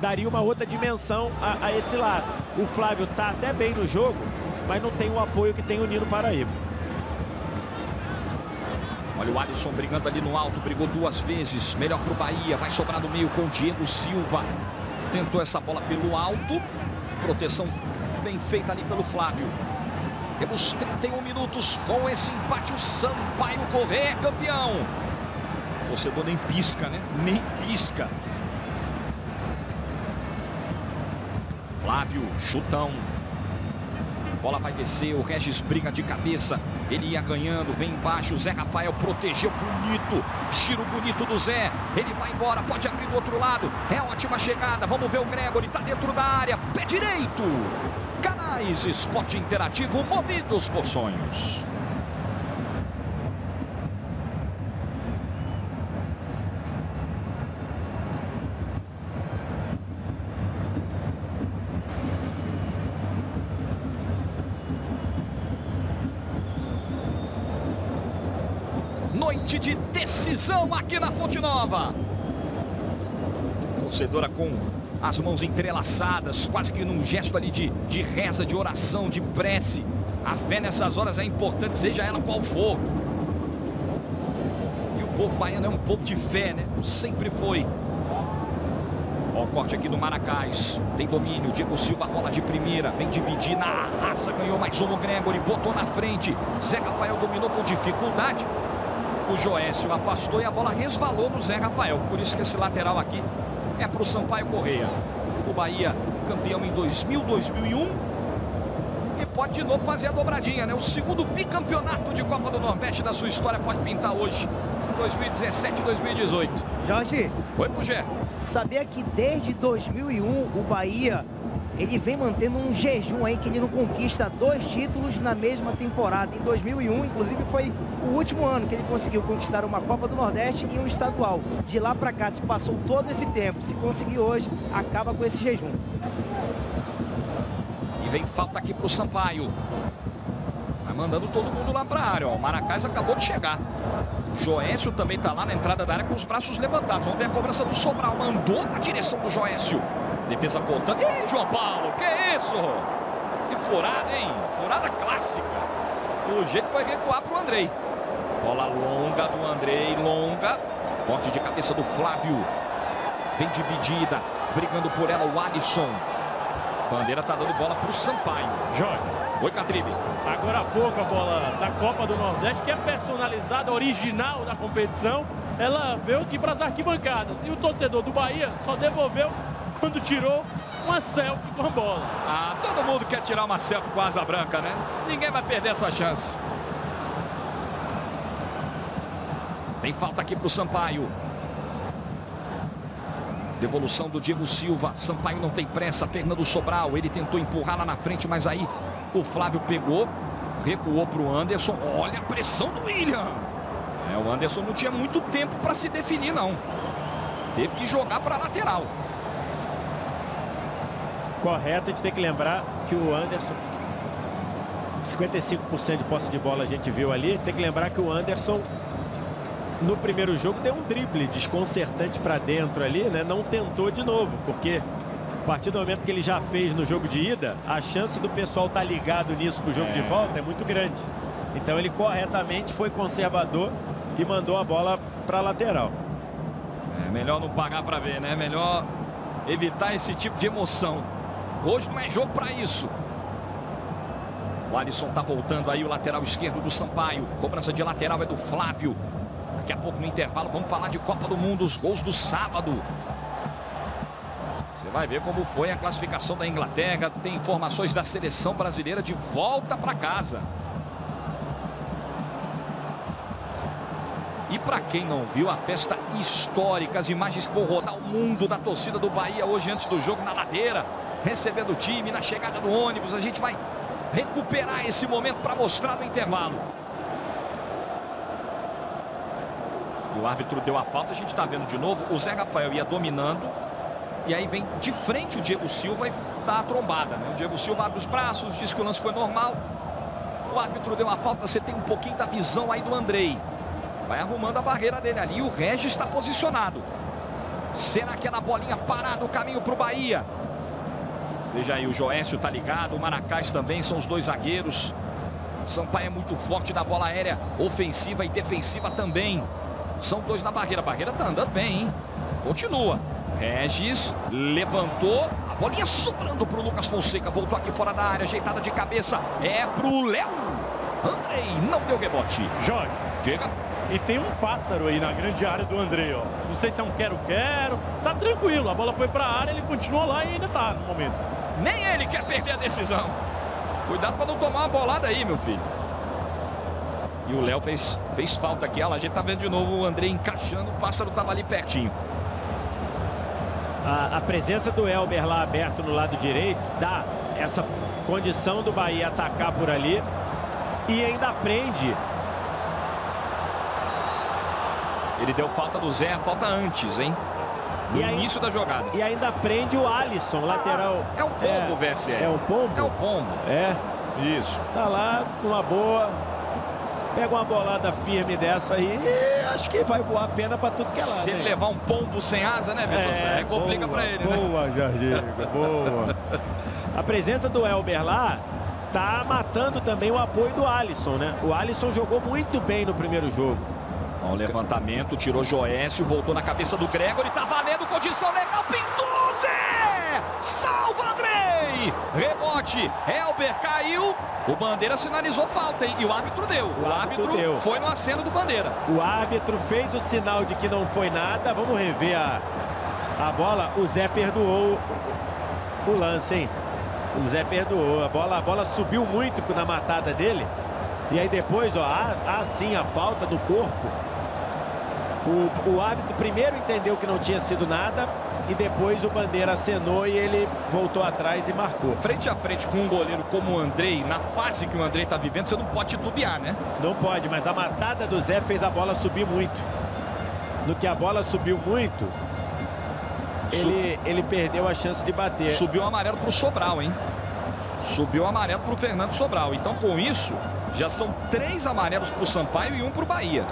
daria uma outra dimensão a, a esse lado. O Flávio está até bem no jogo, mas não tem o apoio que tem o Nino Paraíba. Olha o Alisson brigando ali no alto, brigou duas vezes. Melhor para o Bahia, vai sobrar no meio com o Diego Silva. Tentou essa bola pelo alto. Proteção bem feita ali pelo Flávio. Temos 31 minutos com esse empate. O Sampaio Correia é campeão. O torcedor nem pisca, né? Nem pisca. Flávio, chutão. Bola vai descer, o Regis briga de cabeça. Ele ia ganhando, vem embaixo. O Zé Rafael protegeu bonito. Giro bonito do Zé. Ele vai embora, pode abrir do outro lado. É ótima chegada. Vamos ver o Gregory, tá dentro da área. Pé direito. Canais Esporte Interativo, movidos por sonhos. Noite de aqui na Fonte Nova. Torcedora com as mãos entrelaçadas, quase que num gesto ali de, de reza, de oração, de prece. A fé nessas horas é importante, seja ela qual for. E o povo baiano é um povo de fé, né? Sempre foi. Ó, o corte aqui do Maracás. Tem domínio. Diego Silva rola de primeira. Vem dividir na raça. Ganhou mais um o Gregory. Botou na frente. Zé Rafael dominou com dificuldade. O Joécio afastou e a bola resvalou no Zé Rafael. Por isso que esse lateral aqui é para o Sampaio Correia. O Bahia campeão em 2000, 2001 e pode de novo fazer a dobradinha, né? O segundo bicampeonato de Copa do Nordeste da sua história pode pintar hoje, 2017 2018. Jorge. Oi, Pugé. Sabia que desde 2001 o Bahia ele vem mantendo um jejum aí que ele não conquista dois títulos na mesma temporada. Em 2001, inclusive, foi o último ano que ele conseguiu conquistar uma Copa do Nordeste e um estadual. De lá para cá, se passou todo esse tempo. Se conseguir hoje, acaba com esse jejum. E vem falta aqui para o Sampaio. Vai mandando todo mundo lá para a área. Ó. O Maracás acabou de chegar. Joécio também está lá na entrada da área com os braços levantados. Vamos ver a cobrança do Sobral. Mandou na direção do Joécio. Defesa cortando. Ih, João Paulo, que isso? Que furada, hein? Furada clássica. O jeito foi recuar para o Andrei. Bola longa do Andrei, longa. Corte de cabeça do Flávio. Vem dividida. Brigando por ela o Alisson. Bandeira tá dando bola para o Sampaio. Jorge. Oi, Catribe. Agora há pouco a bola da Copa do Nordeste, que é personalizada, original da competição, ela veio aqui para as arquibancadas. E o torcedor do Bahia só devolveu quando tirou uma selfie com a bola. Ah, todo mundo quer tirar uma selfie com a asa branca, né? Ninguém vai perder essa chance. Tem falta aqui para o Sampaio. Devolução do Diego Silva. Sampaio não tem pressa. Fernando Sobral. Ele tentou empurrar lá na frente, mas aí o Flávio pegou. Recuou para o Anderson. Olha a pressão do William. É, o Anderson não tinha muito tempo para se definir, não. Teve que jogar para lateral. Correto, a gente tem que lembrar que o Anderson 55% de posse de bola a gente viu ali. Tem que lembrar que o Anderson no primeiro jogo deu um drible desconcertante para dentro ali, né? Não tentou de novo, porque a partir do momento que ele já fez no jogo de ida, a chance do pessoal estar tá ligado nisso pro jogo é. de volta é muito grande. Então ele corretamente foi conservador e mandou a bola para a lateral. É melhor não pagar para ver, né? Melhor evitar esse tipo de emoção. Hoje não é jogo para isso. O Alisson tá voltando aí, o lateral esquerdo do Sampaio. Cobrança de lateral é do Flávio. Daqui a pouco no intervalo vamos falar de Copa do Mundo, os gols do sábado. Você vai ver como foi a classificação da Inglaterra. Tem informações da seleção brasileira de volta para casa. E para quem não viu a festa histórica, as imagens que vão rodar o mundo da torcida do Bahia hoje antes do jogo na ladeira, recebendo o time na chegada do ônibus, a gente vai recuperar esse momento para mostrar no intervalo. O árbitro deu a falta, a gente está vendo de novo. O Zé Rafael ia dominando. E aí vem de frente o Diego Silva e dá a trombada. Né? O Diego Silva abre os braços, diz que o lance foi normal. O árbitro deu a falta, você tem um pouquinho da visão aí do Andrei. Vai arrumando a barreira dele ali. O Regis está posicionado. Será que é na bolinha parada o caminho para o Bahia? Veja aí, o Joécio tá ligado, o Maracás também, são os dois zagueiros. Sampaio é muito forte na bola aérea, ofensiva e defensiva também. São dois na barreira. A barreira tá andando bem, hein? Continua. Regis levantou. A bolinha sobrando pro Lucas Fonseca. Voltou aqui fora da área. Ajeitada de cabeça. É pro Léo. Andrei não deu rebote. Jorge. Diga. E tem um pássaro aí na grande área do Andrei, ó. Não sei se é um quero-quero. Tá tranquilo. A bola foi pra área, ele continuou lá e ainda tá no momento. Nem ele quer perder a decisão. Cuidado para não tomar uma bolada aí, meu filho. E o Léo fez, fez falta aqui. Olha lá, a gente tá vendo de novo o André encaixando. O pássaro tava ali pertinho. A, a presença do Elber lá aberto no lado direito dá essa condição do Bahia atacar por ali e ainda prende. Ele deu falta do Zé, falta antes, hein? No E início da jogada. E ainda prende o Alisson, lateral. É um pombo, VSE. É um pombo? É o pombo. É, Isso. tá lá, numa boa. Pega uma bolada firme dessa aí e acho que vai voar a pena pra tudo que é lado. Se ele hein? levar um pombo sem asa, né, Vitor? Zé? É, complica boa, pra ele, né? Boa, Jardim, boa. [LAUGHS] A presença do Elber lá tá matando também o apoio do Alisson, né? O Alisson jogou muito bem no primeiro jogo. O levantamento, tirou Joécio, voltou na cabeça do Gregory, tá valendo, condição legal, pintou, Zé! Salva, Andrei! Rebote, Elber caiu, o Bandeira sinalizou falta, hein? E o árbitro deu. O, O árbitro árbitro deu. foi no aceno do Bandeira. O árbitro fez o sinal de que não foi nada. Vamos rever a, a bola. O Zé perdoou o lance, hein? O Zé perdoou. A bola, a bola subiu muito na matada dele. E aí depois, ó, há, há sim a falta do corpo. O, o árbitro primeiro entendeu que não tinha sido nada. E depois o Bandeira acenou e ele voltou atrás e marcou. Frente a frente com um goleiro como o Andrei, na fase que o Andrei tá vivendo, você não pode titubear, né? Não pode, mas a matada do Zé fez a bola subir muito. No que a bola subiu muito, ele, ele perdeu a chance de bater. Subiu o amarelo pro Sobral, hein? Subiu o amarelo pro Fernando Sobral. Então, com isso, já são três amarelos pro Sampaio e um pro Bahia.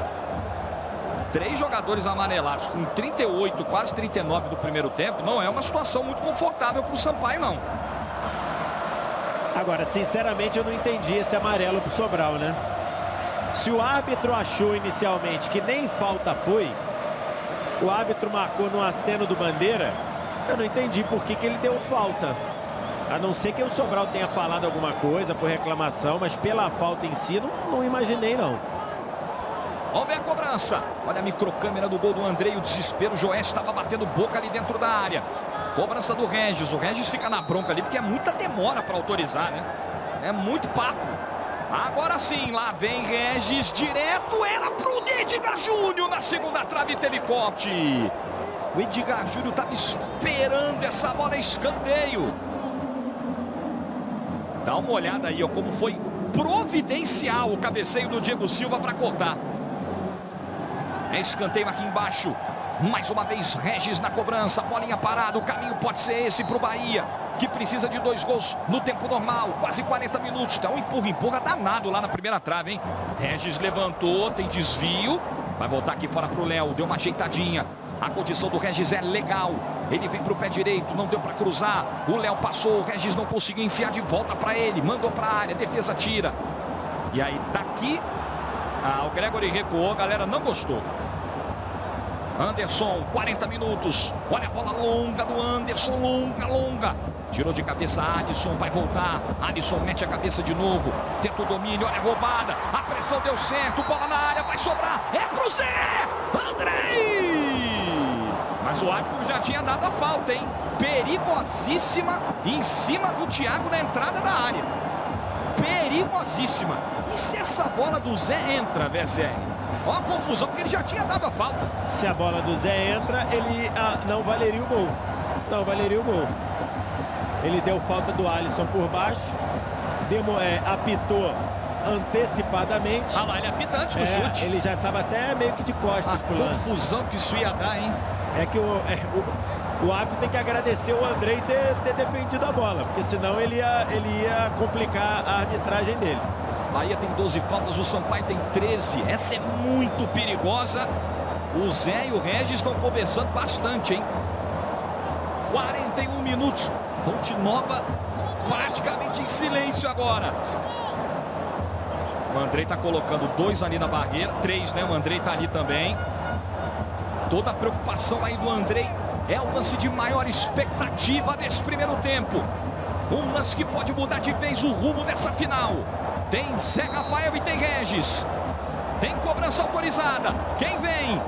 Três jogadores amarelados com 38, quase 39 do primeiro tempo. Não é uma situação muito confortável pro Sampaio, não. Agora, sinceramente, eu não entendi esse amarelo pro Sobral, né? Se o árbitro achou inicialmente que nem falta foi, o árbitro marcou no aceno do Bandeira, eu não entendi por que, que ele deu falta. A não ser que o Sobral tenha falado alguma coisa por reclamação, mas pela falta em si, não, não imaginei, não. Ver a cobrança. Olha a microcâmera do gol do Andrei. O desespero. O Joés estava batendo boca ali dentro da área. Cobrança do Regis. O Regis fica na bronca ali porque é muita demora para autorizar, né? É muito papo. Agora sim, lá vem Regis direto. Era pro Edgar Júnior na segunda trave teve corte. O Edgar Júnior estava esperando essa bola escanteio. Dá uma olhada aí, ó, como foi providencial o cabeceio do Diego Silva para cortar. Escanteio aqui embaixo. Mais uma vez, Regis na cobrança. Bolinha parada. O caminho pode ser esse para o Bahia. Que precisa de dois gols no tempo normal. Quase 40 minutos. Tá um empurra, empurra danado lá na primeira trave, hein? Regis levantou, tem desvio. Vai voltar aqui fora para o Léo. Deu uma ajeitadinha. A condição do Regis é legal. Ele vem para o pé direito, não deu para cruzar. O Léo passou, o Regis não conseguiu enfiar de volta para ele. Mandou para a área, defesa tira. E aí daqui, ah, o Gregory recuou, a galera não gostou. Anderson, 40 minutos. Olha a bola longa do Anderson, longa, longa. Tirou de cabeça Alisson, vai voltar. Alisson mete a cabeça de novo. Tenta o domínio, olha a roubada. A pressão deu certo, bola na área, vai sobrar. É pro Zé! Andrei! Mas o árbitro já tinha dado a falta, hein? Perigosíssima em cima do Thiago na entrada da área. Perigosíssima. E se essa bola do Zé entra, VSR? Olha a confusão, porque ele já tinha dado a falta. Se a bola do Zé entra, ele ah, não valeria o gol. Não valeria o gol. Ele deu falta do Alisson por baixo. Demo, é, apitou antecipadamente. Ah lá, ele apita antes do É, chute. ele já estava até meio que de A costas lance. confusão que isso ia dar, hein? É que o, é, o, o árbitro tem que agradecer o Andrei ter, ter defendido a bola, porque senão ele ia, ele ia complicar a arbitragem dele. Bahia tem 12 faltas, o Sampaio tem 13. Essa é muito perigosa. O Zé e o Regis estão conversando bastante, hein? 41 minutos. Fonte Nova praticamente em silêncio agora. O Andrei tá colocando dois ali na barreira, três, né? O Andrei tá ali também. Toda a preocupação aí do Andrei é o lance de maior expectativa desse primeiro tempo. Um lance que pode mudar de vez o rumo dessa final. Tem Zé Rafael e tem Regis. Tem cobrança autorizada. Quem vem?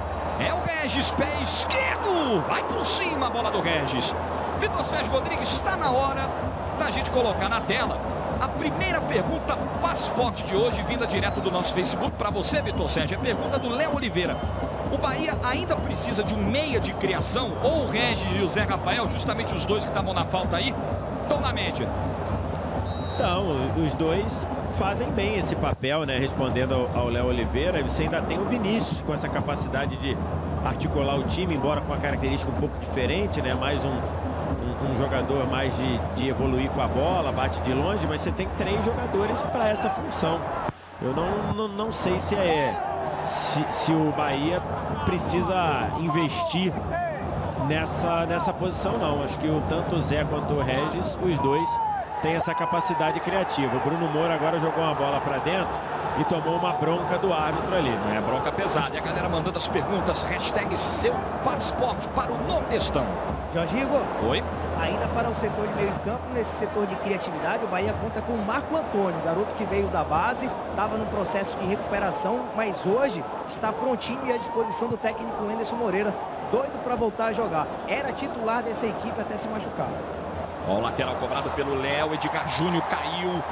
É o Regis, pé esquerdo. Vai por cima a bola do Regis. Vitor Sérgio Rodrigues está na hora da gente colocar na tela A primeira pergunta, passaporte de hoje, vinda direto do nosso Facebook para você, Vitor Sérgio. É pergunta do Léo Oliveira. O Bahia ainda precisa de um meia de criação, ou o Regis e o Zé Rafael, justamente os dois que estavam na falta aí, estão na média. Então, os dois fazem bem esse papel, né? Respondendo ao Léo Oliveira. Você ainda tem o Vinícius com essa capacidade de articular o time, embora com uma característica um pouco diferente, né? Mais um, um, um jogador mais de, de evoluir com a bola, bate de longe, mas você tem três jogadores para essa função. Eu não, não, não sei se é se, se o Bahia precisa investir nessa, nessa posição não. Acho que o, tanto o Zé quanto o Regis, os dois tem essa capacidade criativa. O Bruno Moura agora jogou uma bola para dentro e tomou uma bronca do árbitro ali. É bronca pesada. E a galera mandando as perguntas. Hashtag seu passaporte para o Nordestão. Jorginho. Oi. Ainda para o setor de meio campo, nesse setor de criatividade, o Bahia conta com o Marco Antônio, garoto que veio da base, estava no processo de recuperação, mas hoje está prontinho e à disposição do técnico Anderson Moreira, doido para voltar a jogar. Era titular dessa equipe até se machucar. Ó, o lateral cobrado pelo Léo. Edgar Júnior caiu.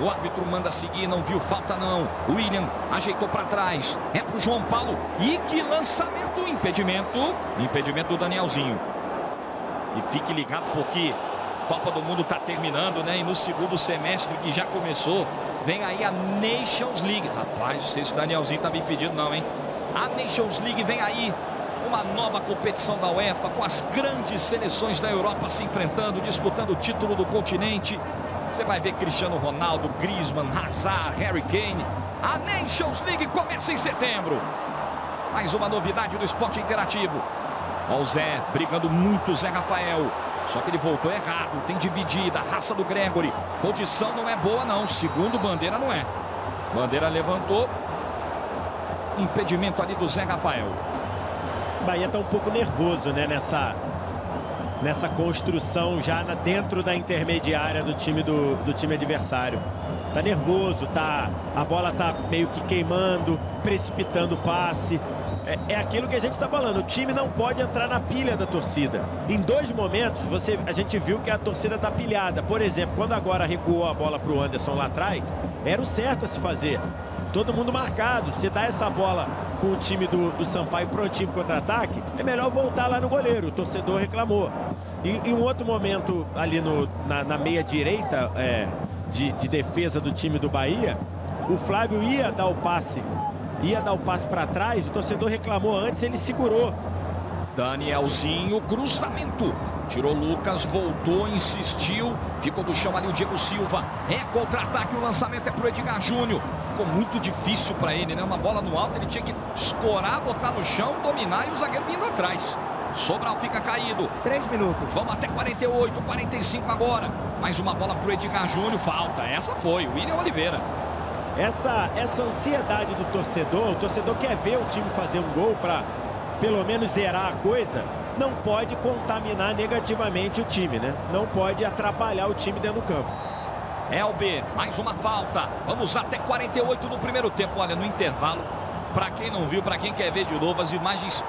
O árbitro manda seguir, não viu falta não. William ajeitou para trás. É pro João Paulo. E que lançamento, impedimento. Impedimento do Danielzinho. E fique ligado porque Copa do Mundo está terminando, né? E no segundo semestre que já começou, vem aí a Nations League. Rapaz, não sei se o Danielzinho tá bem pedido não, hein? A Nations League vem aí uma nova competição da UEFA com as grandes seleções da Europa se enfrentando, disputando o título do continente. Você vai ver Cristiano Ronaldo, Griezmann, Hazard, Harry Kane. A Nations League começa em setembro. Mais uma novidade do esporte interativo. Ó o Zé brigando muito, Zé Rafael. Só que ele voltou errado, tem dividida, raça do Gregory. Condição não é boa não, segundo Bandeira não é. Bandeira levantou. Impedimento ali do Zé Rafael. Bahia está um pouco nervoso, né, nessa, nessa construção já na, dentro da intermediária do time do, do time adversário. Tá nervoso, tá, a bola tá meio que queimando, precipitando o passe. É, é aquilo que a gente está falando, o time não pode entrar na pilha da torcida. Em dois momentos, você, a gente viu que a torcida tá pilhada. Por exemplo, quando agora recuou a bola para o Anderson lá atrás, era o certo a se fazer. Todo mundo marcado. Você dá essa bola com o time do, do Sampaio para contra-ataque, é melhor voltar lá no goleiro. O torcedor reclamou. E em um outro momento, ali no, na, na meia direita é, de, de defesa do time do Bahia, o Flávio ia dar o passe. Ia dar o passe para trás, o torcedor reclamou antes, ele segurou. Danielzinho, cruzamento. Tirou Lucas, voltou, insistiu. Ficou no chão ali o Diego Silva. É contra-ataque, o lançamento é pro Edgar Júnior. Ficou muito difícil para ele, né? Uma bola no alto, ele tinha que escorar, botar no chão, dominar e o zagueiro vindo atrás. Sobral fica caído. Três minutos. Vamos até 48, 45 agora. Mais uma bola pro Edgar Júnior, falta. Essa foi, o William Oliveira. Essa, essa ansiedade do torcedor, o torcedor quer ver o time fazer um gol para pelo menos zerar a coisa, não pode contaminar negativamente o time, né? Não pode atrapalhar o time dentro do campo. Elber, mais uma falta. Vamos até 48 no primeiro tempo. Olha, no intervalo, para quem não viu, para quem quer ver de novo, as imagens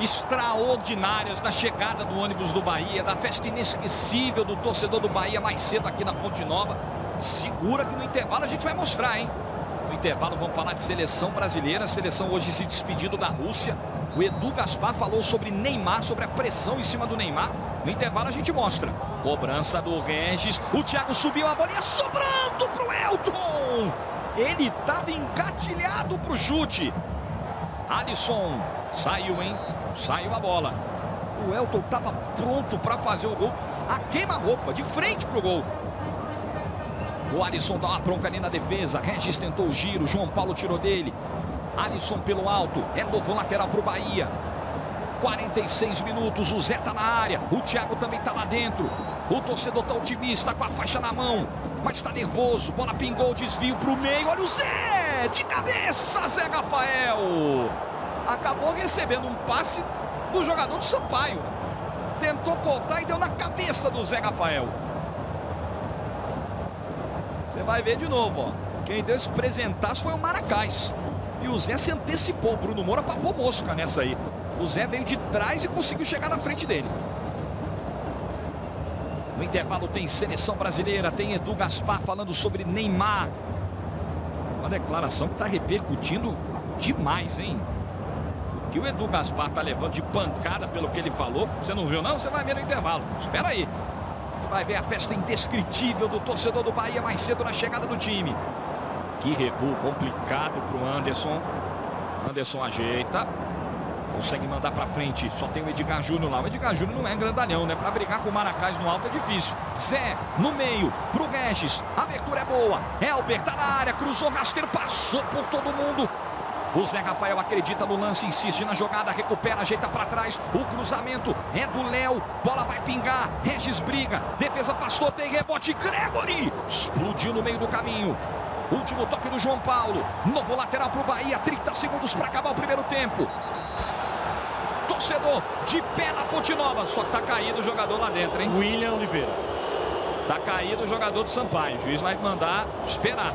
extraordinárias da chegada do ônibus do Bahia, da festa inesquecível do torcedor do Bahia mais cedo aqui na Fonte Nova. Segura que no intervalo a gente vai mostrar, hein? No intervalo vamos falar de seleção brasileira. Seleção hoje se despedindo da Rússia. O Edu Gaspar falou sobre Neymar, sobre a pressão em cima do Neymar. No intervalo a gente mostra. Cobrança do Regis. O Thiago subiu a bolinha sobrando pro Elton. Ele estava engatilhado pro chute. Alisson saiu, hein? Saiu a bola. O Elton estava pronto para fazer o gol. A queima-roupa, de frente pro gol. O Alisson dá uma bronca ali na defesa. Regis tentou o giro. João Paulo tirou dele. Alisson pelo alto. É novo lateral para o Bahia. 46 minutos. O Zé tá na área. O Thiago também tá lá dentro. O torcedor tá otimista com a faixa na mão. Mas tá nervoso. Bola pingou. Desvio para o meio. Olha o Zé. De cabeça, Zé Rafael. Acabou recebendo um passe do jogador do Sampaio. Tentou cortar e deu na cabeça do Zé Rafael. Você vai ver de novo, ó. Quem deu esse presentaço foi o Maracás. E o Zé se antecipou. Bruno Moura papou mosca nessa aí. O Zé veio de trás e conseguiu chegar na frente dele. No intervalo tem seleção brasileira, tem Edu Gaspar falando sobre Neymar. Uma declaração que está repercutindo demais, hein? O que o Edu Gaspar está levando de pancada pelo que ele falou, você não viu não? Você vai ver no intervalo. Espera aí. Vai ver a festa indescritível do torcedor do Bahia mais cedo na chegada do time. Que recuo complicado para o Anderson. Anderson ajeita. Consegue mandar para frente. Só tem o Edgar Júnior lá. O Edgar Júnior não é grandalhão, né? Para brigar com o Maracás no alto é difícil. Zé no meio. Pro Regis. Abertura é boa. Elber tá na área. Cruzou rasteiro. Passou por todo mundo. O Zé Rafael acredita no lance, insiste na jogada, recupera, ajeita para trás. O cruzamento é do Léo. Bola vai pingar. Regis briga. Defesa afastou, tem rebote. Gregory explodiu no meio do caminho. Último toque do João Paulo. Novo lateral para o Bahia. 30 segundos para acabar o primeiro tempo torcedor de pé na Fonte Nova. Só que tá caído o jogador lá dentro, hein? William Oliveira. Tá caído o jogador do Sampaio. O juiz vai mandar esperar.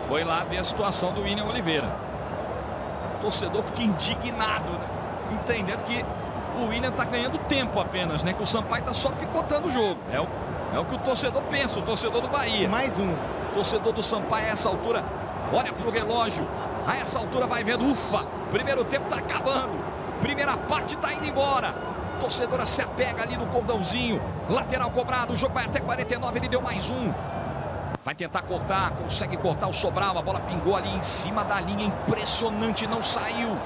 Foi lá ver a situação do William Oliveira. O torcedor fica indignado, né? Entendendo que o William tá ganhando tempo apenas, né? Que o Sampaio tá só picotando o jogo. É o, é o que o torcedor pensa, o torcedor do Bahia. Mais um. O torcedor do Sampaio a essa altura olha pro relógio. A essa altura vai vendo, ufa, primeiro tempo está acabando. Primeira parte está indo embora. Torcedora se apega ali no cordãozinho. Lateral cobrado, o jogo vai até 49, ele deu mais um. Vai tentar cortar, consegue cortar o Sobral. A bola pingou ali em cima da linha, impressionante, não saiu.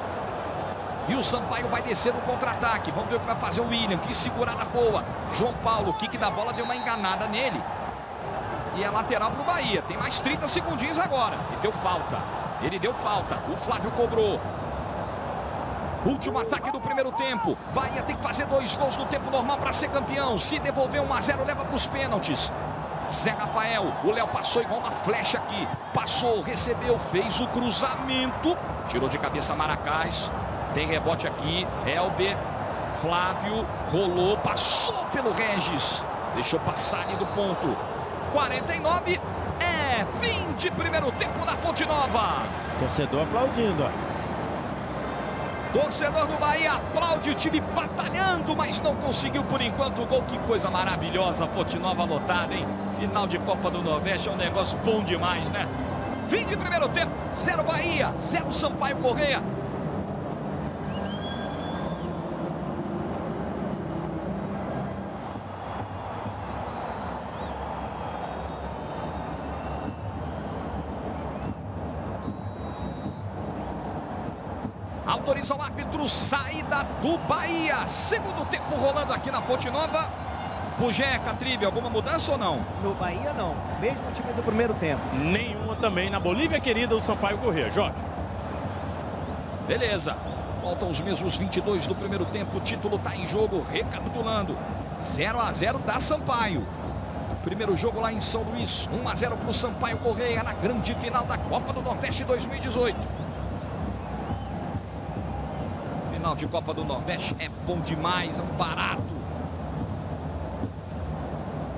E o Sampaio vai descer no contra-ataque. Vamos ver o que vai fazer o William. Que segurada boa. João Paulo, kick da bola deu uma enganada nele. E é lateral para o Bahia. Tem mais 30 segundinhos agora. E deu falta. Ele deu falta. O Flávio cobrou. Último ataque do primeiro tempo. Bahia tem que fazer dois gols no tempo normal para ser campeão. Se devolver 1 a 0, leva para os pênaltis. Zé Rafael, o Léo passou igual uma flecha aqui. Passou, recebeu, fez o cruzamento. Tirou de cabeça Maracás. Tem rebote aqui. Elber, Flávio, rolou, passou pelo Regis. Deixou passar ali do ponto. 49 é fim de primeiro tempo na Fonte Nova. Torcedor aplaudindo, ó. Torcedor do Bahia aplaude o time batalhando, mas não conseguiu por enquanto o gol. Que coisa maravilhosa, Fonte Nova lotada, hein? Final de Copa do Nordeste é um negócio bom demais, né? Fim de primeiro tempo, zero Bahia, zero Sampaio Correia. Autoriza o árbitro, saída do Bahia. Segundo tempo rolando aqui na Fonte Nova. Pujeca, Tribe, alguma mudança ou não? No Bahia, não. Mesmo time do primeiro tempo. Nenhuma também na Bolívia querida, o Sampaio Corrêa. Jorge. Beleza. Faltam os mesmos 22 do primeiro tempo. O título está em jogo. Recapitulando. 0 a 0 da Sampaio. Primeiro jogo lá em São Luís. 1 a 0 para o Sampaio Correia na grande final da Copa do Nordeste 2018. Final de Copa do Nordeste é bom demais, é um barato.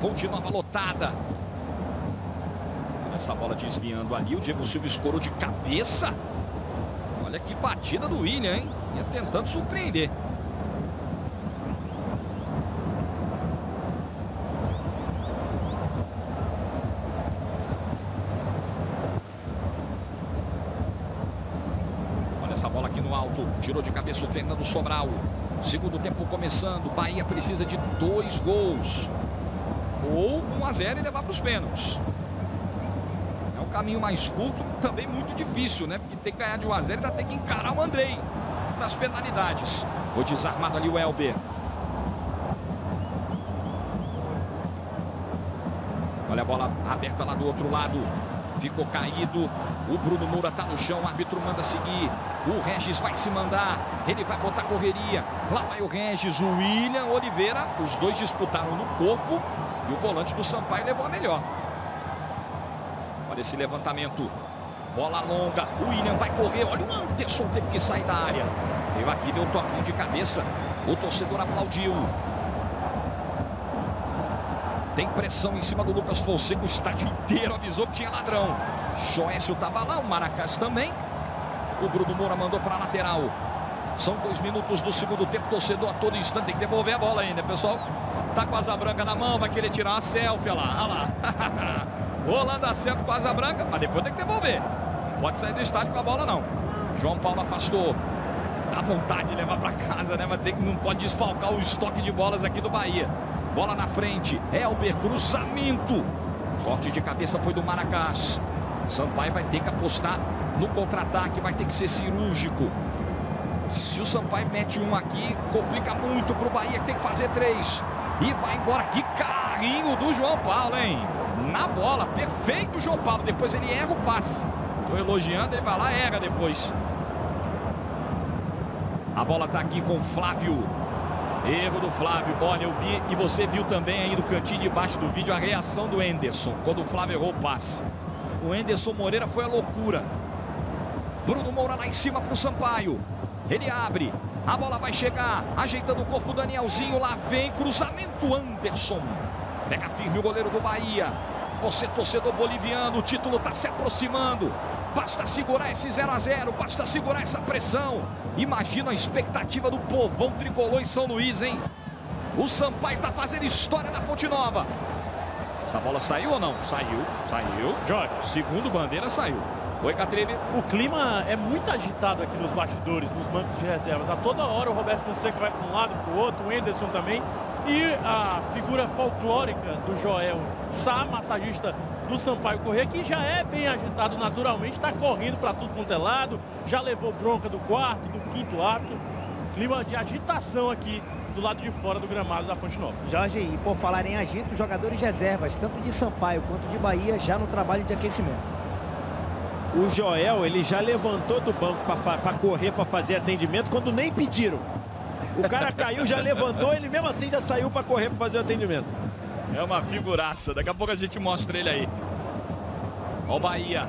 Fonte Nova lotada. Essa bola desviando ali, o Diego Silva escorou de cabeça. Olha que batida do William, hein? Ia tentando surpreender. Olha essa bola aqui no alto. Tirou de cabeça o Fernando Sobral. Segundo tempo começando. Bahia precisa de dois gols. Ou 1 a 0 e levar para os pênaltis. É um caminho mais curto, também muito difícil, né? Porque tem que ganhar de 1 a 0 e ainda tem que encarar o Andrei nas penalidades. Foi desarmado ali o Elber. Olha a bola aberta lá do outro lado. Ficou caído. O Bruno Moura está no chão. O árbitro manda seguir. O Regis vai se mandar. Ele vai botar correria. Lá vai o Regis. O William Oliveira. Os dois disputaram no corpo. E o volante do Sampaio levou a melhor. Olha esse levantamento. Bola longa. O William vai correr. Olha o Anderson teve que sair da área. Veio aqui, deu um toquinho de cabeça. O torcedor aplaudiu. Tem pressão em cima do Lucas Fonseca. O estádio inteiro avisou que tinha ladrão. Joécio estava lá, o Maracás também. O Bruno Moura mandou para a lateral. São dois minutos do segundo tempo. Torcedor a todo instante tem que devolver a bola ainda, pessoal. Tá com a asa branca na mão, vai querer tirar uma selfie, olha lá, olha lá. [LAUGHS] A selfie com a asa branca, mas depois tem que devolver. Pode sair do estádio com a bola, não. João Paulo afastou. Dá vontade de levar para casa, né? Mas tem, não pode desfalcar o estoque de bolas aqui do Bahia. Bola na frente. Elber, cruzamento. Corte de cabeça foi do Maracás. Sampaio vai ter que apostar no contra-ataque, vai ter que ser cirúrgico. Se o Sampaio mete um aqui, complica muito para o Bahia, que tem que fazer três. E vai embora. Que carrinho do João Paulo, hein? Na bola, perfeito o João Paulo. Depois ele erra o passe. Estou elogiando, ele vai lá erra depois. A bola está aqui com o Flávio. Erro do Flávio. Olha, eu vi e você viu também aí no cantinho de baixo do vídeo a reação do Enderson quando o Flávio errou o passe. O Enderson Moreira foi a loucura. Bruno Moura lá em cima para o Sampaio. Ele abre. A bola vai chegar. Ajeitando o corpo Danielzinho. Lá vem cruzamento Anderson. Pega firme o goleiro do Bahia. Você, torcedor boliviano, o título está se aproximando. Basta segurar esse 0 a 0 basta segurar essa pressão. Imagina a expectativa do povão tricolor em São Luís, hein? O Sampaio está fazendo história na Fonte Nova. Essa bola saiu ou não? Saiu, saiu. Jorge, segundo bandeira, saiu. Oi, Catribe. O clima é muito agitado aqui nos bastidores, nos bancos de reservas. A toda hora o Roberto Fonseca vai para um lado, para o outro, o Enderson também. E a figura folclórica do Joel Sá, massagista do Sampaio Corrêa, que já é bem agitado naturalmente, está correndo para tudo quanto é lado, já levou bronca do quarto, do quinto árbitro. Clima de agitação aqui do lado de fora do gramado da Fonte Nova. Jorge, e por falar em agito, jogadores reservas, tanto de Sampaio quanto de Bahia, já no trabalho de aquecimento. O Joel, ele já levantou do banco para correr, para fazer atendimento, quando nem pediram. O cara caiu, já levantou, ele mesmo assim já saiu para correr para fazer o atendimento. É uma figuraça. Daqui a pouco a gente mostra ele aí. Ó o Bahia.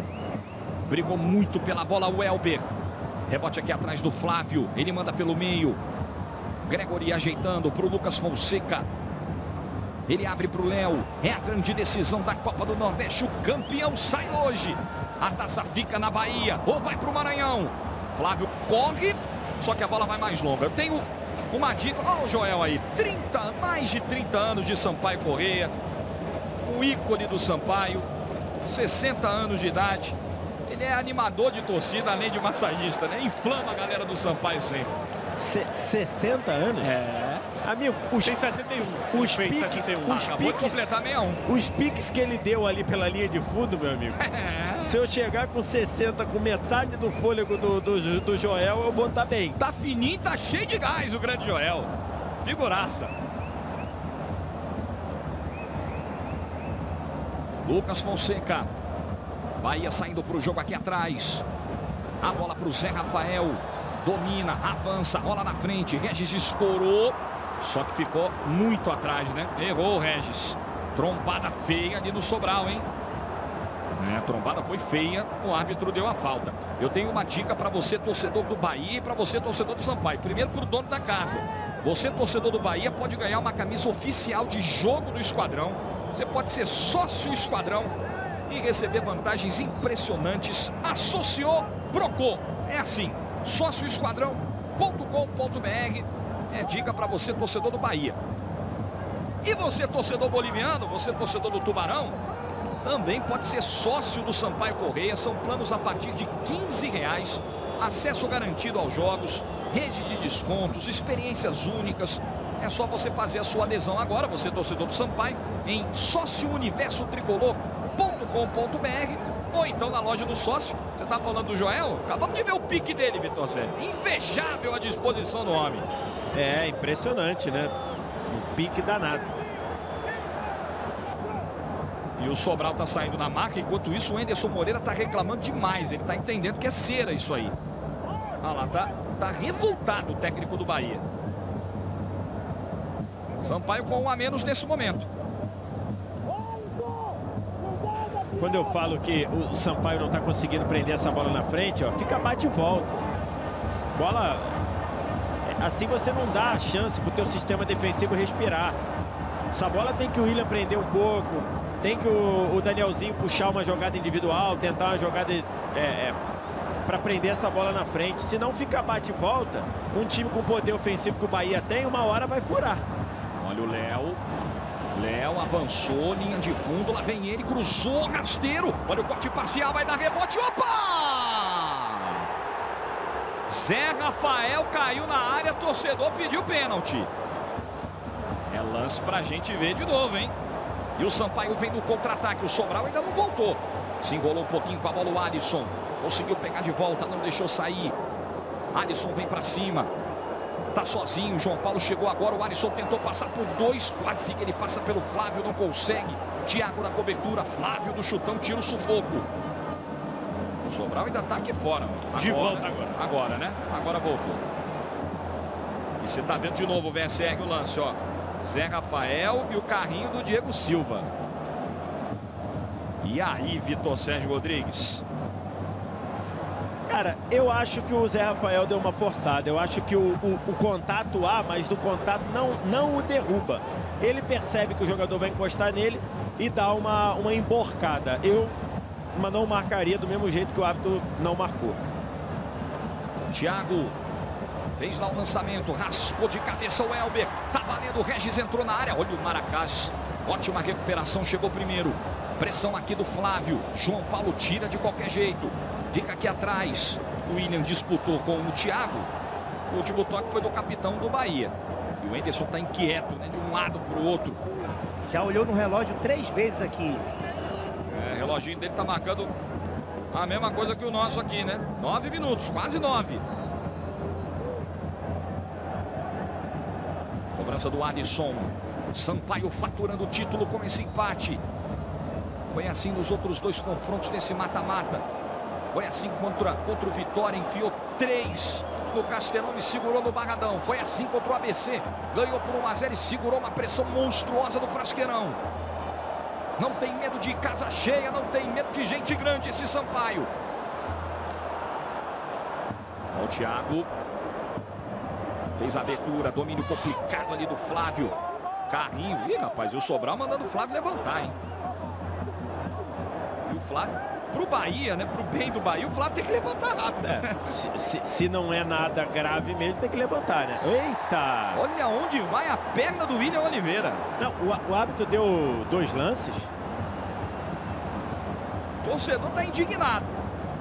Brigou muito pela bola o Elber. Rebote aqui atrás do Flávio. Ele manda pelo meio. Gregory ajeitando para o Lucas Fonseca. Ele abre para o Léo. É a grande decisão da Copa do Nordeste. O campeão sai hoje. A taça fica na Bahia. Ou vai para o Maranhão. Flávio corre. Só que a bola vai mais longa. Eu tenho uma dica. Olha o Joel aí. 30, mais de 30 anos de Sampaio Correia. O ícone do Sampaio. 60 anos de idade. Ele é animador de torcida, além de massagista, né? Inflama a galera do Sampaio sempre. Se 60 anos? É. Amigo, os, Tem 61. Os, pique, 61. os Acabou piques, completar 61. Os piques que ele deu ali pela linha de fundo, meu amigo. [LAUGHS] É. Se eu chegar com 60, com metade do fôlego do, do, do Joel, eu vou estar tá bem. Tá fininho, tá cheio de gás o grande Joel. Figuraça. Lucas Fonseca. Bahia saindo para o jogo aqui atrás. A bola para o Zé Rafael. Domina, avança, rola na frente. Regis escorou. Só que ficou muito atrás, né? Errou o Regis. Trombada feia ali no Sobral, hein? É, a trombada foi feia, o árbitro deu a falta. Eu tenho uma dica para você, torcedor do Bahia, e para você, torcedor do Sampaio. Primeiro para o dono da casa. Você, torcedor do Bahia, pode ganhar uma camisa oficial de jogo do Esquadrão. Você pode ser sócio Esquadrão e receber vantagens impressionantes. Associou, brocou. É assim, sócioesquadrão.com.br é dica para você, torcedor do Bahia. E você, torcedor boliviano, você, torcedor do Tubarão, também pode ser sócio do Sampaio Correia. São planos a partir de 15 reais. Acesso garantido aos jogos, rede de descontos, experiências únicas. É só você fazer a sua adesão agora, você torcedor do Sampaio, em sóciouniversotricolor.com.br ou então na loja do sócio. Você está falando do Joel? Acabamos de ver o pique dele, Vitor Sérgio. Invejável a disposição do homem. É, impressionante, né? Um pique danado. E o Sobral tá saindo na marca, enquanto isso o Enderson Moreira tá reclamando demais. Ele tá entendendo que é cera isso aí. Olha lá, tá, tá revoltado o técnico do Bahia. Sampaio com um a menos nesse momento. Quando eu falo que o Sampaio não está conseguindo prender essa bola na frente, ó, fica bate e volta. Bola Assim você não dá a chance para o teu sistema defensivo respirar. Essa bola tem que o William prender um pouco, tem que o, o Danielzinho puxar uma jogada individual, tentar uma jogada é, é, para prender essa bola na frente. Se não ficar bate e volta, um time com poder ofensivo que o Bahia tem, uma hora vai furar. Olha o Léo. Léo avançou, linha de fundo, lá vem ele, cruzou, rasteiro. Olha o corte parcial, vai dar rebote. Opa! Zé Rafael caiu na área, torcedor pediu pênalti. É lance pra gente ver de novo, hein? E o Sampaio vem no contra-ataque, o Sobral ainda não voltou. Se enrolou um pouquinho com a bola o Alisson. Conseguiu pegar de volta, não deixou sair. Alisson vem para cima. Tá sozinho, João Paulo chegou agora, o Alisson tentou passar por dois, quase que ele passa pelo Flávio, não consegue. Thiago na cobertura, Flávio do chutão, tira o sufoco. O Sobral ainda tá aqui fora. Agora, de volta agora. Agora, né? Agora voltou. E você tá vendo de novo o VSR o lance, ó. Zé Rafael e o carrinho do Diego Silva. E aí, Vitor Sérgio Rodrigues? Cara, eu acho que o Zé Rafael deu uma forçada. Eu acho que o, o, o contato há, mas do contato não, não o derruba. Ele percebe que o jogador vai encostar nele e dá uma, uma emborcada. Eu mas não marcaria do mesmo jeito que o árbitro não marcou. Thiago fez lá o lançamento, raspou de cabeça o Elber. Tá valendo, o Regis entrou na área. Olha o Maracás. Ótima recuperação, chegou primeiro. Pressão aqui do Flávio. João Paulo tira de qualquer jeito. Fica aqui atrás. O William disputou com o Thiago. O último toque foi do capitão do Bahia. E o Enderson está inquieto, né? De um lado para o outro. Já olhou no relógio três vezes aqui. É, reloginho dele está marcando a mesma coisa que o nosso aqui, né? Nove minutos, quase nove. Cobrança do Alisson. Sampaio faturando o título com esse empate. Foi assim nos outros dois confrontos desse mata-mata. Foi assim contra, contra o Vitória, enfiou três no Castelão e segurou no Barradão. Foi assim contra o ABC, ganhou por 1 a 0 e segurou uma pressão monstruosa do Frasqueirão. Não tem medo de casa cheia, não tem medo de gente grande esse Sampaio. o Thiago. Fez a abertura, domínio complicado ali do Flávio. Carrinho. Ih, rapaz, e o Sobral mandando o Flávio levantar, hein? E o Flávio, pro Bahia, né? Pro bem do Bahia, o Flávio tem que levantar rápido. É, se, se, se, não é nada grave mesmo, tem que levantar, né? Eita! Olha onde vai a perna do William Oliveira. Não, o, o árbitro deu dois lances. O torcedor tá indignado.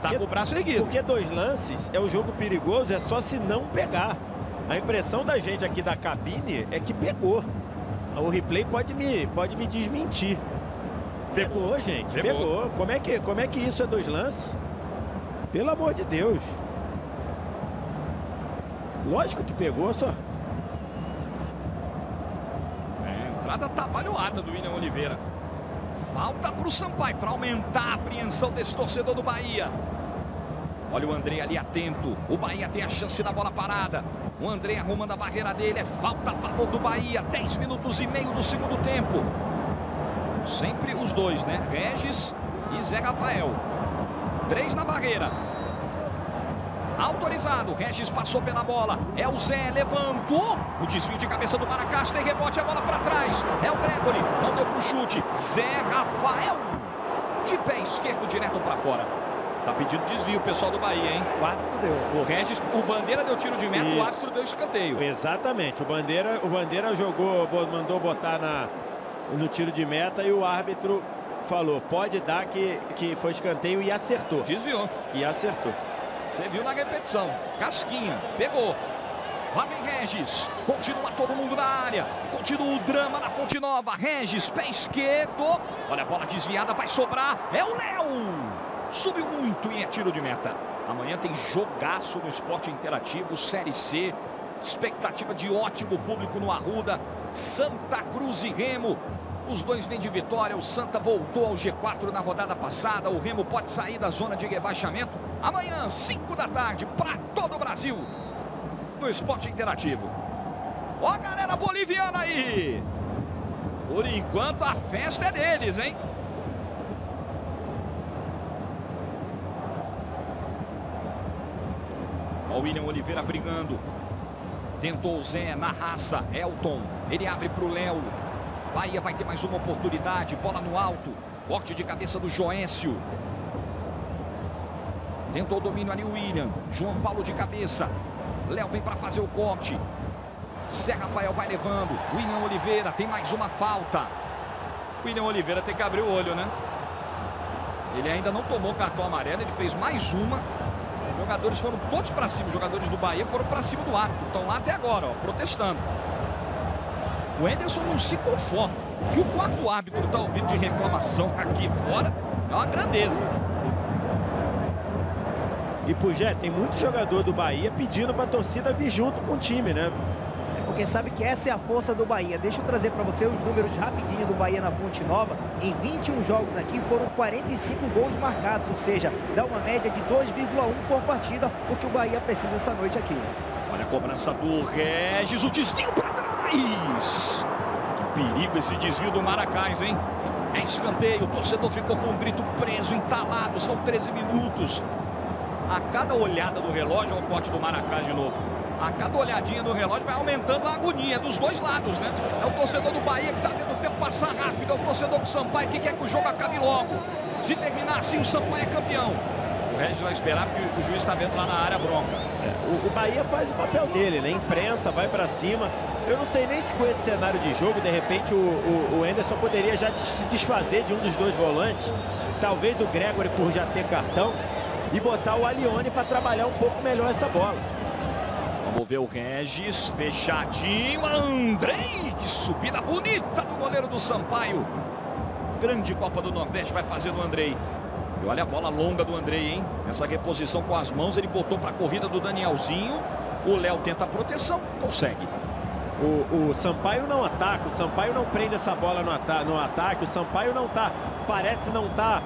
Tá porque, com o braço erguido. Porque dois lances é o jogo perigoso, é só se não pegar. A impressão da gente aqui da cabine é que pegou. O replay pode me, pode me desmentir. Pegou, gente. Pegou. pegou. Como, é que, como é que isso é dois lances? Pelo amor de Deus. Lógico que pegou, só. É, entrada trabalhoada do William Oliveira. Falta para o Sampaio, para aumentar a apreensão desse torcedor do Bahia. Olha o André ali atento. O Bahia tem a chance da bola parada. O André arrumando a barreira dele. É falta a favor do Bahia. 10 minutos e meio do segundo tempo. Sempre os dois, né? Regis e Zé Rafael. Três na barreira. Autorizado. Regis passou pela bola. É o Zé. Levantou. O desvio de cabeça do Maracás. Tem rebote. A bola para trás. É o Gregory. Não deu pro chute. Zé Rafael. De pé esquerdo direto para fora. Tá pedindo desvio o pessoal do Bahia, hein? O árbitro deu. O Regis, o Bandeira deu tiro de meta, Isso. o árbitro deu escanteio. Exatamente. O Bandeira, o Bandeira jogou, mandou botar na, no tiro de meta e o árbitro falou, pode dar que, que foi escanteio e acertou. Desviou. E acertou. Você viu na repetição. Casquinha, pegou. Lá vem Regis. Continua todo mundo na área. Continua o drama na Fonte Nova. Regis, pé esquerdo. Olha a bola desviada, vai sobrar. É o Léo. Subiu muito e é tiro de meta. Amanhã tem jogaço no esporte interativo, Série C. Expectativa de ótimo público no Arruda. Santa Cruz e Remo. Os dois vêm de vitória. O Santa voltou ao G4 na rodada passada. O Remo pode sair da zona de rebaixamento. Amanhã, 5 da tarde, para todo o Brasil. No esporte interativo. Ó a galera boliviana aí. Por enquanto a festa é deles, hein? o William Oliveira brigando. Tentou o Zé na raça. Elton. Ele abre para o Léo. Bahia vai ter mais uma oportunidade. Bola no alto. Corte de cabeça do Joéncio. Tentou o domínio ali o William. João Paulo de cabeça. Léo vem para fazer o corte. Zé Rafael vai levando. William Oliveira tem mais uma falta. William Oliveira tem que abrir o olho, né? Ele ainda não tomou cartão amarelo, ele fez mais uma. Os jogadores foram todos para cima, os jogadores do Bahia foram para cima do árbitro. Estão lá até agora, ó, protestando. O Enderson não se conforma. O que o quarto árbitro está ouvindo de reclamação aqui fora é uma grandeza. E Pujé, tem muito jogador do Bahia pedindo para a torcida vir junto com o time, né? É porque sabe que essa é a força do Bahia. Deixa eu trazer para você os números rapidinho do Bahia na Ponte Nova. Em 21 jogos aqui foram 45 gols marcados, ou seja, dá uma média de 2,1 por partida, o que o Bahia precisa essa noite aqui. Olha a cobrança do Regis, o desvio para Que perigo esse desvio do Maracás, hein? É escanteio, o torcedor ficou com o grito preso, entalado, são 13 minutos. A cada olhada do relógio, o corte do Maracás de novo. A cada olhadinha do relógio vai aumentando a agonia dos dois lados, né? É o torcedor do Bahia que está vendo o tempo passar rápido. É o torcedor do Sampaio que quer que o jogo acabe logo. Se terminar assim, o Sampaio é campeão. O Regis vai esperar porque o juiz está vendo lá na área bronca. É, o, o, Bahia faz o papel dele, né? Imprensa, vai para cima. Eu não sei nem se com esse cenário de jogo, de repente, o, o, o Anderson poderia já se desfazer de um dos dois volantes. Talvez o Gregory por já ter cartão e botar o Alione para trabalhar um pouco melhor essa bola. Vamos ver o Regis, fechadinho, Andrei, que subida bonita do goleiro do Sampaio. Grande Copa do Nordeste vai fazer do Andrei. E olha a bola longa do Andrei, hein? Essa reposição com as mãos, ele botou para a corrida do Danielzinho. O Léo tenta a proteção, consegue. O, o, Sampaio não ataca, o Sampaio não prende essa bola no, ata no ataque, o Sampaio não tá, parece não tá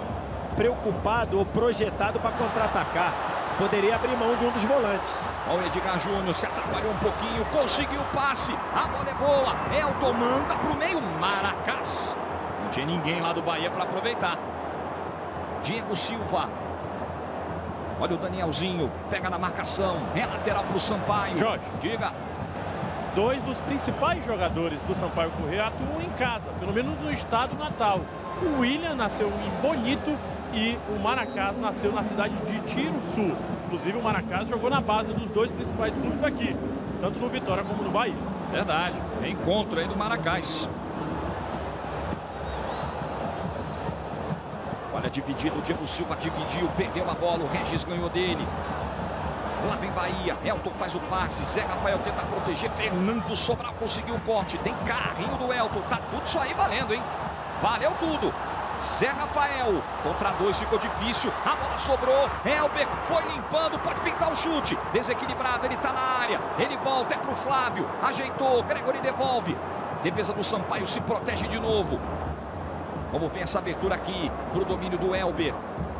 preocupado ou projetado para contra-atacar. Poderia abrir mão de um dos volantes. Olha o Edgar Júnior, se atrapalhou um pouquinho, conseguiu o passe, a bola é boa, Elton manda para o meio, Maracás. Não tinha ninguém lá do Bahia para aproveitar. Diego Silva. Olha o Danielzinho, pega na marcação, é lateral para o Sampaio. Jorge, diga. Dois dos principais jogadores do Sampaio Correia atuam em casa, pelo menos no estado natal. O William nasceu em Bonito e o Maracás nasceu na cidade de Tiro Sul. Inclusive o Maracás jogou na base dos dois principais clubes daqui, tanto no Vitória como no Bahia. Verdade, encontro aí do Maracás. Olha, dividido, o Diego Silva dividiu, perdeu a bola, o Regis ganhou dele. Lá vem Bahia, Elton faz o passe, Zé Rafael tenta proteger, Fernando Sobral conseguiu o corte, tem carrinho do Elton, tá tudo isso aí valendo, hein? Valeu tudo. Zé Rafael, contra dois ficou difícil, a bola sobrou, Elber foi limpando, pode pintar o chute, desequilibrado, ele está na área, ele volta, é para o Flávio, ajeitou, Gregory devolve, defesa do Sampaio se protege de novo, vamos ver essa abertura aqui, para o domínio do Elber,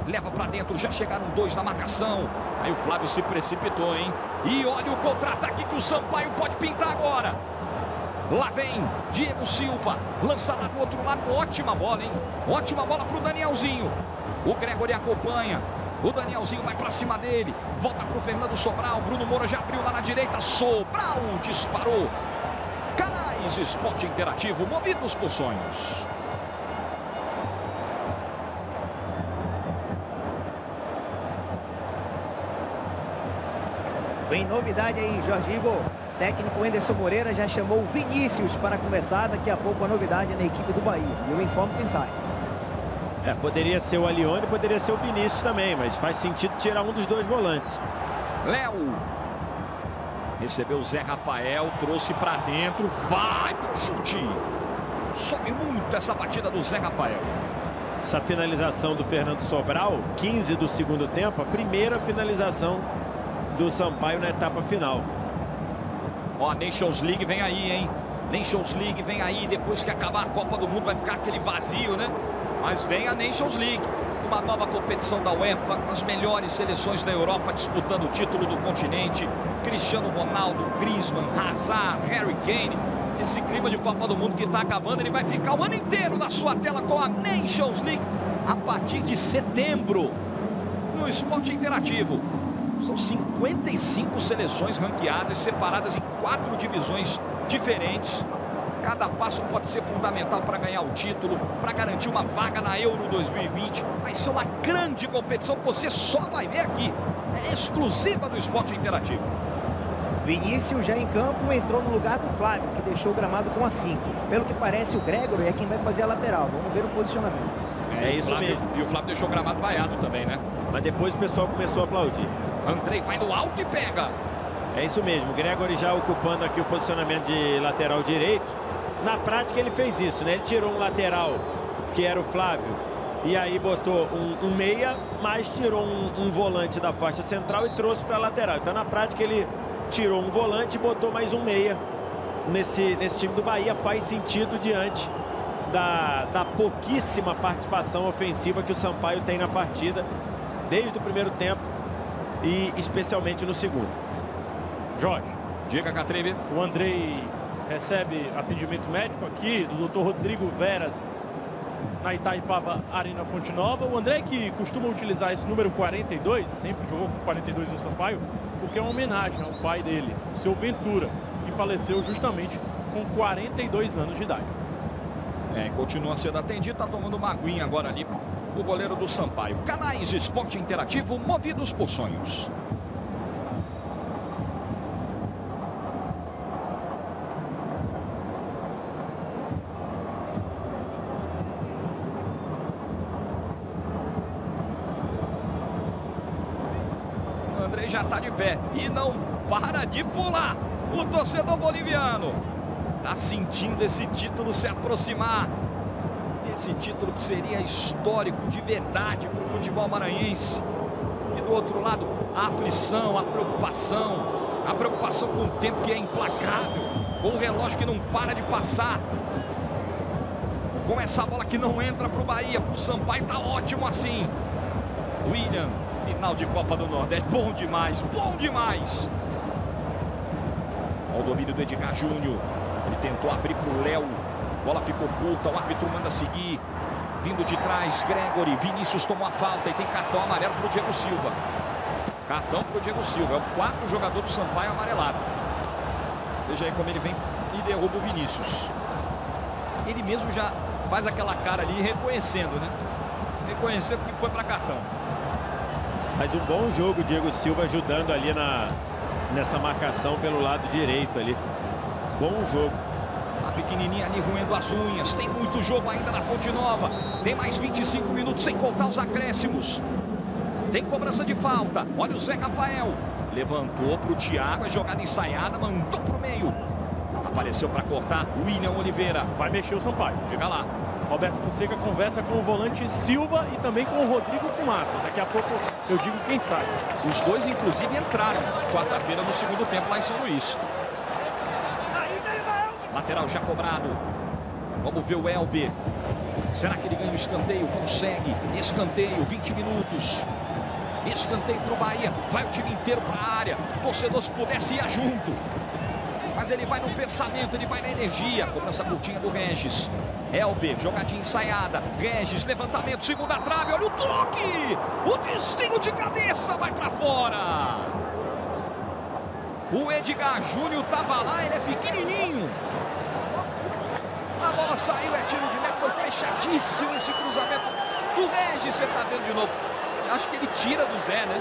leva para dentro, já chegaram dois na marcação, aí o Flávio se precipitou, hein, e olha o contra-ataque que o Sampaio pode pintar agora, Lá vem Diego Silva, lança lá do outro lado, ótima bola, hein? Ótima bola para o Danielzinho. O Gregory acompanha. O Danielzinho vai para cima dele. Volta para o Fernando Sobral. Bruno Moura já abriu lá na direita. Sobral disparou. Canais Esporte Interativo, movidos por sonhos. Tem novidade aí, Jorge Igor. Técnico Anderson Moreira já chamou o Vinícius para começar daqui a pouco a novidade na equipe do Bahia. E eu informo quem sai. É, poderia ser o Alione, poderia ser o Vinícius também, mas faz sentido tirar um dos dois volantes. Léo. Recebeu o Zé Rafael, trouxe para dentro, vai pro chute. Sobe muito essa batida do Zé Rafael. Essa finalização do Fernando Sobral, 15 do segundo tempo, a primeira finalização do Sampaio na etapa final. Ó, a Nations League vem aí, hein? Nations League vem aí, depois que acabar a Copa do Mundo vai ficar aquele vazio, né? Mas vem a Nations League, uma nova competição da UEFA, com as melhores seleções da Europa disputando o título do continente. Cristiano Ronaldo, Griezmann, Hazard, Harry Kane. Esse clima de Copa do Mundo que está acabando, ele vai ficar o ano inteiro na sua tela com a Nations League a partir de setembro no Esporte Interativo. São 55 seleções ranqueadas, separadas em quatro divisões diferentes. Cada passo pode ser fundamental para ganhar o título, para garantir uma vaga na Euro 2020. Vai ser uma grande competição que você só vai ver aqui. É exclusiva do esporte interativo. Vinícius já em campo entrou no lugar do Flávio, que deixou o gramado com a 5. Pelo que parece, o Gregory é quem vai fazer a lateral. Vamos ver o posicionamento. É isso Flávio, mesmo. E o Flávio deixou o gramado vaiado também, né? Mas depois o pessoal começou a aplaudir. Andrei vai no alto e pega. É isso mesmo. Gregory já ocupando aqui o posicionamento de lateral direito. Na prática ele fez isso, né? Ele tirou um lateral, que era o Flávio, e aí botou um, um meia, mas tirou um, um volante da faixa central e trouxe para a lateral. Então na prática ele tirou um volante e botou mais um meia nesse, nesse time do Bahia. Faz sentido diante da, da pouquíssima participação ofensiva que o Sampaio tem na partida, desde o primeiro tempo e especialmente no segundo. Jorge, Diga, Catreve. o Andrei recebe atendimento médico aqui do Dr. Rodrigo Veras na Itaipava Arena Fonte Nova. O André que costuma utilizar esse número 42, sempre jogou com 42 no Sampaio, porque é uma homenagem ao pai dele, o seu Ventura, que faleceu justamente com 42 anos de idade. É, continua sendo atendido, tá tomando uma aguinha agora ali o goleiro do Sampaio. Canais Esporte Interativo movidos por sonhos. O Andrei já está de pé e não para de pular. O torcedor boliviano está sentindo esse título se aproximar. Esse título que seria histórico de verdade para o futebol maranhense. E do outro lado, a aflição, a preocupação. A preocupação com o tempo que é implacável. Com o relógio que não para de passar. Com essa bola que não entra para o Bahia, para o Sampaio, tá ótimo assim. William, final de Copa do Nordeste, bom demais, bom demais. Olha o domínio do Edgar Júnior. Ele tentou abrir para o Léo. Bola ficou curta, o árbitro manda seguir. Vindo de trás, Gregory. Vinícius tomou a falta e tem cartão amarelo para o Diego Silva. Cartão para o Diego Silva. É o quarto jogador do Sampaio amarelado. Veja aí como ele vem e derruba o Vinícius. Ele mesmo já faz aquela cara ali reconhecendo, né? Reconhecendo que foi para cartão. Faz um bom jogo o Diego Silva ajudando ali na, nessa marcação pelo lado direito ali. Bom jogo. Pequenininha ali roendo as unhas. Tem muito jogo ainda na Fonte Nova. Tem mais 25 minutos sem contar os acréscimos. Tem cobrança de falta. Olha o Zé Rafael. Levantou para o Thiago. A jogada ensaiada. Mandou para o meio. Apareceu para cortar. William Oliveira. Vai mexer o Sampaio. Chega lá. Roberto Fonseca conversa com o volante Silva e também com o Rodrigo Fumaça. Daqui a pouco eu digo quem sai. Os dois, inclusive, entraram quarta-feira no segundo tempo lá em São Luís. Lateral já cobrado. Vamos ver o Elber. Será que ele ganha o escanteio? Consegue. Escanteio, 20 minutos. Escanteio para o Bahia. Vai o time inteiro para a área. Torcedor, se pudesse, ia junto. Mas ele vai no pensamento, ele vai na energia. Cobrança curtinha do Regis. Elber, jogadinha ensaiada. Regis, levantamento, segunda trave. Olha o toque! O desvio de cabeça vai para fora. O Edgar Júnior estava lá, ele é pequenininho. Bola saiu, é tiro de meta, foi fechadíssimo esse cruzamento do Regis. Você está vendo de novo. Acho que ele tira do Zé, né?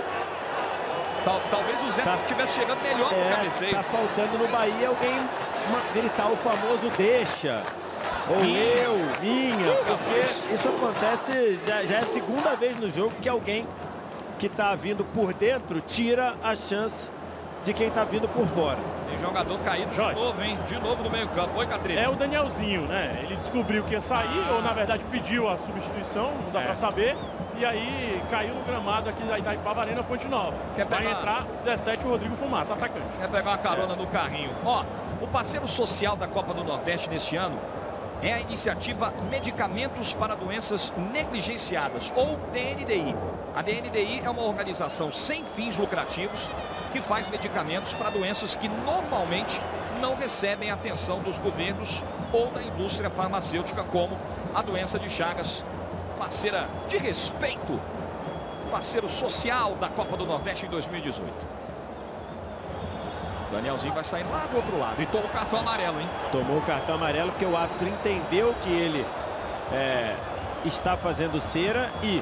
Tal, talvez o Zé Tá. estivesse chegando melhor no É, cabeceio. tá faltando no Bahia alguém ma- gritar o famoso deixa. Ou Minha. eu, minha, porque isso acontece, já, já é a segunda vez no jogo que alguém que tá vindo por dentro tira a chance de quem tá vindo por fora. Tem jogador caído Jorge. de novo, hein? De novo no meio campo. Oi, Catrinha. É o Danielzinho, né? Ele descobriu que ia sair, ou na verdade pediu a substituição, não dá É. pra saber. E aí caiu no gramado aqui da Itaipava Arena Fonte Nova. Quer Vai pegar- entrar 17 o Rodrigo Fumaça, atacante. Quer pegar uma carona no carrinho. Ó, o parceiro social da Copa do Nordeste neste ano é a iniciativa Medicamentos para Doenças Negligenciadas, ou DNDI. A DNDI é uma organização sem fins lucrativos que faz medicamentos para doenças que normalmente não recebem atenção dos governos ou da indústria farmacêutica, como a doença de Chagas, parceira de respeito, parceiro social da Copa do Nordeste em 2018. Danielzinho vai sair lá do outro lado e toma o cartão amarelo, hein? Tomou o cartão amarelo porque o árbitro entendeu que ele é, está fazendo cera e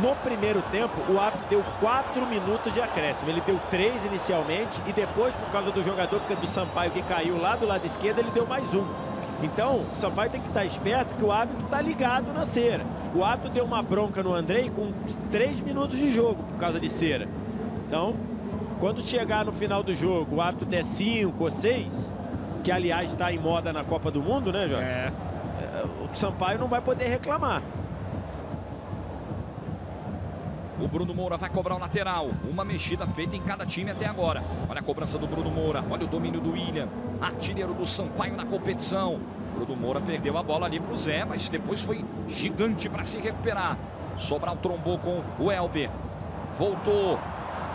no primeiro tempo o árbitro deu 4 minutos de acréscimo. Ele deu 3 inicialmente e depois, por causa do jogador é do Sampaio que caiu lá do lado esquerdo, ele deu mais um. Então, o Sampaio tem que estar esperto que o árbitro está ligado na cera. O árbitro deu uma bronca no Andrei com 3 minutos de jogo por causa de cera. Então, quando chegar no final do jogo, o árbitro der 5 ou 6, que aliás está em moda na Copa do Mundo, né, Jorge? É. É, o Sampaio não vai poder reclamar. O Bruno Moura vai cobrar o lateral. Uma mexida feita em cada time até agora. Olha a cobrança do Bruno Moura. Olha o domínio do William. Artilheiro do Sampaio na competição. Bruno Moura perdeu a bola ali para o Zé, mas depois foi gigante para se recuperar. Sobral trombou com o Elber. Voltou.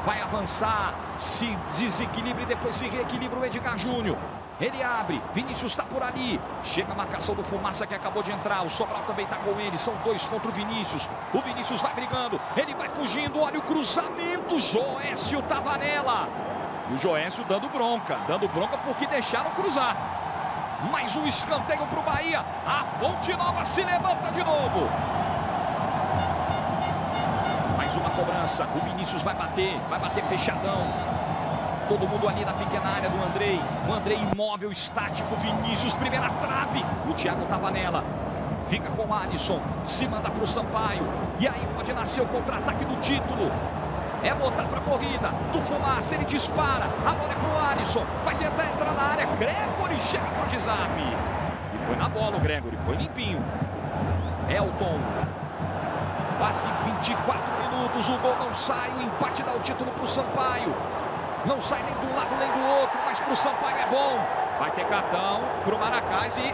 Vai avançar. Se desequilibra e depois se reequilibra o Edgar Júnior. Ele abre, Vinícius está por ali. Chega a marcação do Fumaça que acabou de entrar. O Sobral também está com ele. São dois contra o Vinícius. O Vinícius vai brigando. Ele vai fugindo. Olha o cruzamento. Joécio Tavarela. E o Joécio dando bronca. Dando bronca porque deixaram cruzar. Mais um escanteio para o Bahia. A Fonte Nova se levanta de novo. Cobrança. O Vinícius vai bater. Vai bater fechadão. Todo mundo ali na pequena área do Andrei. O Andrei imóvel, estático. Vinícius, primeira trave. O Thiago estava nela. Fica com o Alisson. Se manda para o Sampaio. E aí pode nascer o contra-ataque do título. É botar para a corrida. Do Fumaça, ele dispara. A bola é para o Alisson. Vai tentar entrar na área. Gregory chega para o desarme. E foi na bola o Gregory. Foi limpinho. Elton. Quase 24 minutos. O gol não sai. O empate dá o título para o Sampaio. Não sai nem de um lado nem do outro, mas para o Sampaio é bom. Vai ter cartão para o Maracás e,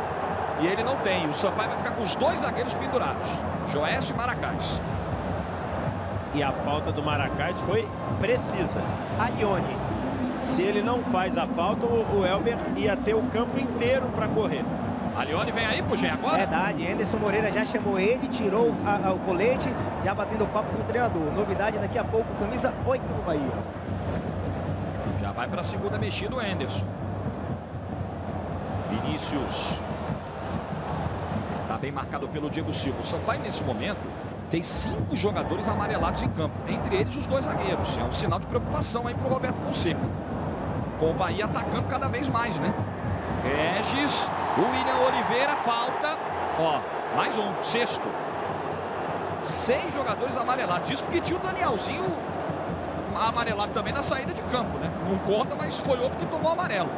e ele não tem. O Sampaio vai ficar com os dois zagueiros pendurados. Joécio e Maracás. E a falta do Maracás foi precisa. Alione. Se ele não faz a falta, o Elber ia ter o campo inteiro para correr. Alione vem aí, Pugé, agora? Verdade, Anderson Moreira já chamou ele, tirou a, a, o colete, já batendo papo com o treinador. Novidade daqui a pouco, camisa 8 no Bahia. Já vai para a segunda mexida o Anderson. Vinícius. Está bem marcado pelo Diego Silva. O Sampaio, nesse momento, tem cinco jogadores amarelados em campo. Entre eles, os dois zagueiros. É um sinal de preocupação aí para o Roberto Fonseca. Com o Bahia atacando cada vez mais, né? Regis, o William Oliveira, falta. Ó, mais um, sexto. Seis jogadores amarelados. Isso porque tinha o Danielzinho amarelado também na saída de campo, né? Não conta, mas foi outro que tomou amarelo.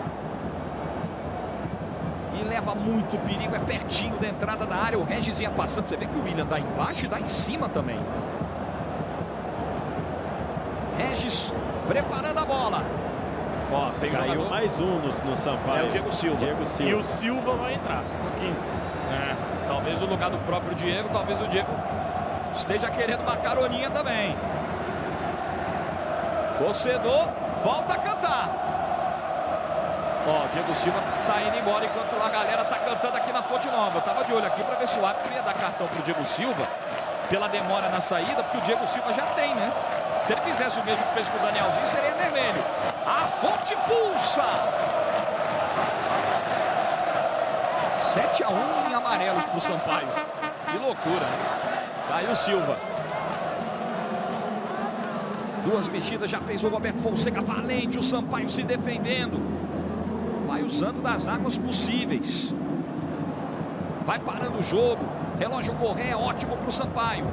E leva muito perigo, é pertinho da entrada da área. O Regis ia passando, você vê que o William dá embaixo e dá em cima também. Regis preparando a bola. Ó, tem Caiu jogador. mais um no, no Sampaio. É o Diego Silva. Diego Silva. E o Silva vai entrar no 15. É, talvez no lugar do próprio Diego, talvez o Diego esteja querendo uma caroninha também. Torcedor volta a cantar. Ó, Diego Silva tá indo embora enquanto a galera tá cantando aqui na Fonte Nova. Eu tava de olho aqui para ver se o árbitro ia dar cartão pro Diego Silva pela demora na saída, porque o Diego Silva já tem, né? Se ele fizesse o mesmo que fez com o Danielzinho, seria vermelho. A Fonte pulsa. 7 a 1 em amarelos pro Sampaio. Que loucura. Caiu o Silva. Duas mexidas já fez o Roberto Fonseca valente, o Sampaio se defendendo. Vai usando das armas possíveis. Vai parando o jogo. Relógio correr é ótimo para o Sampaio.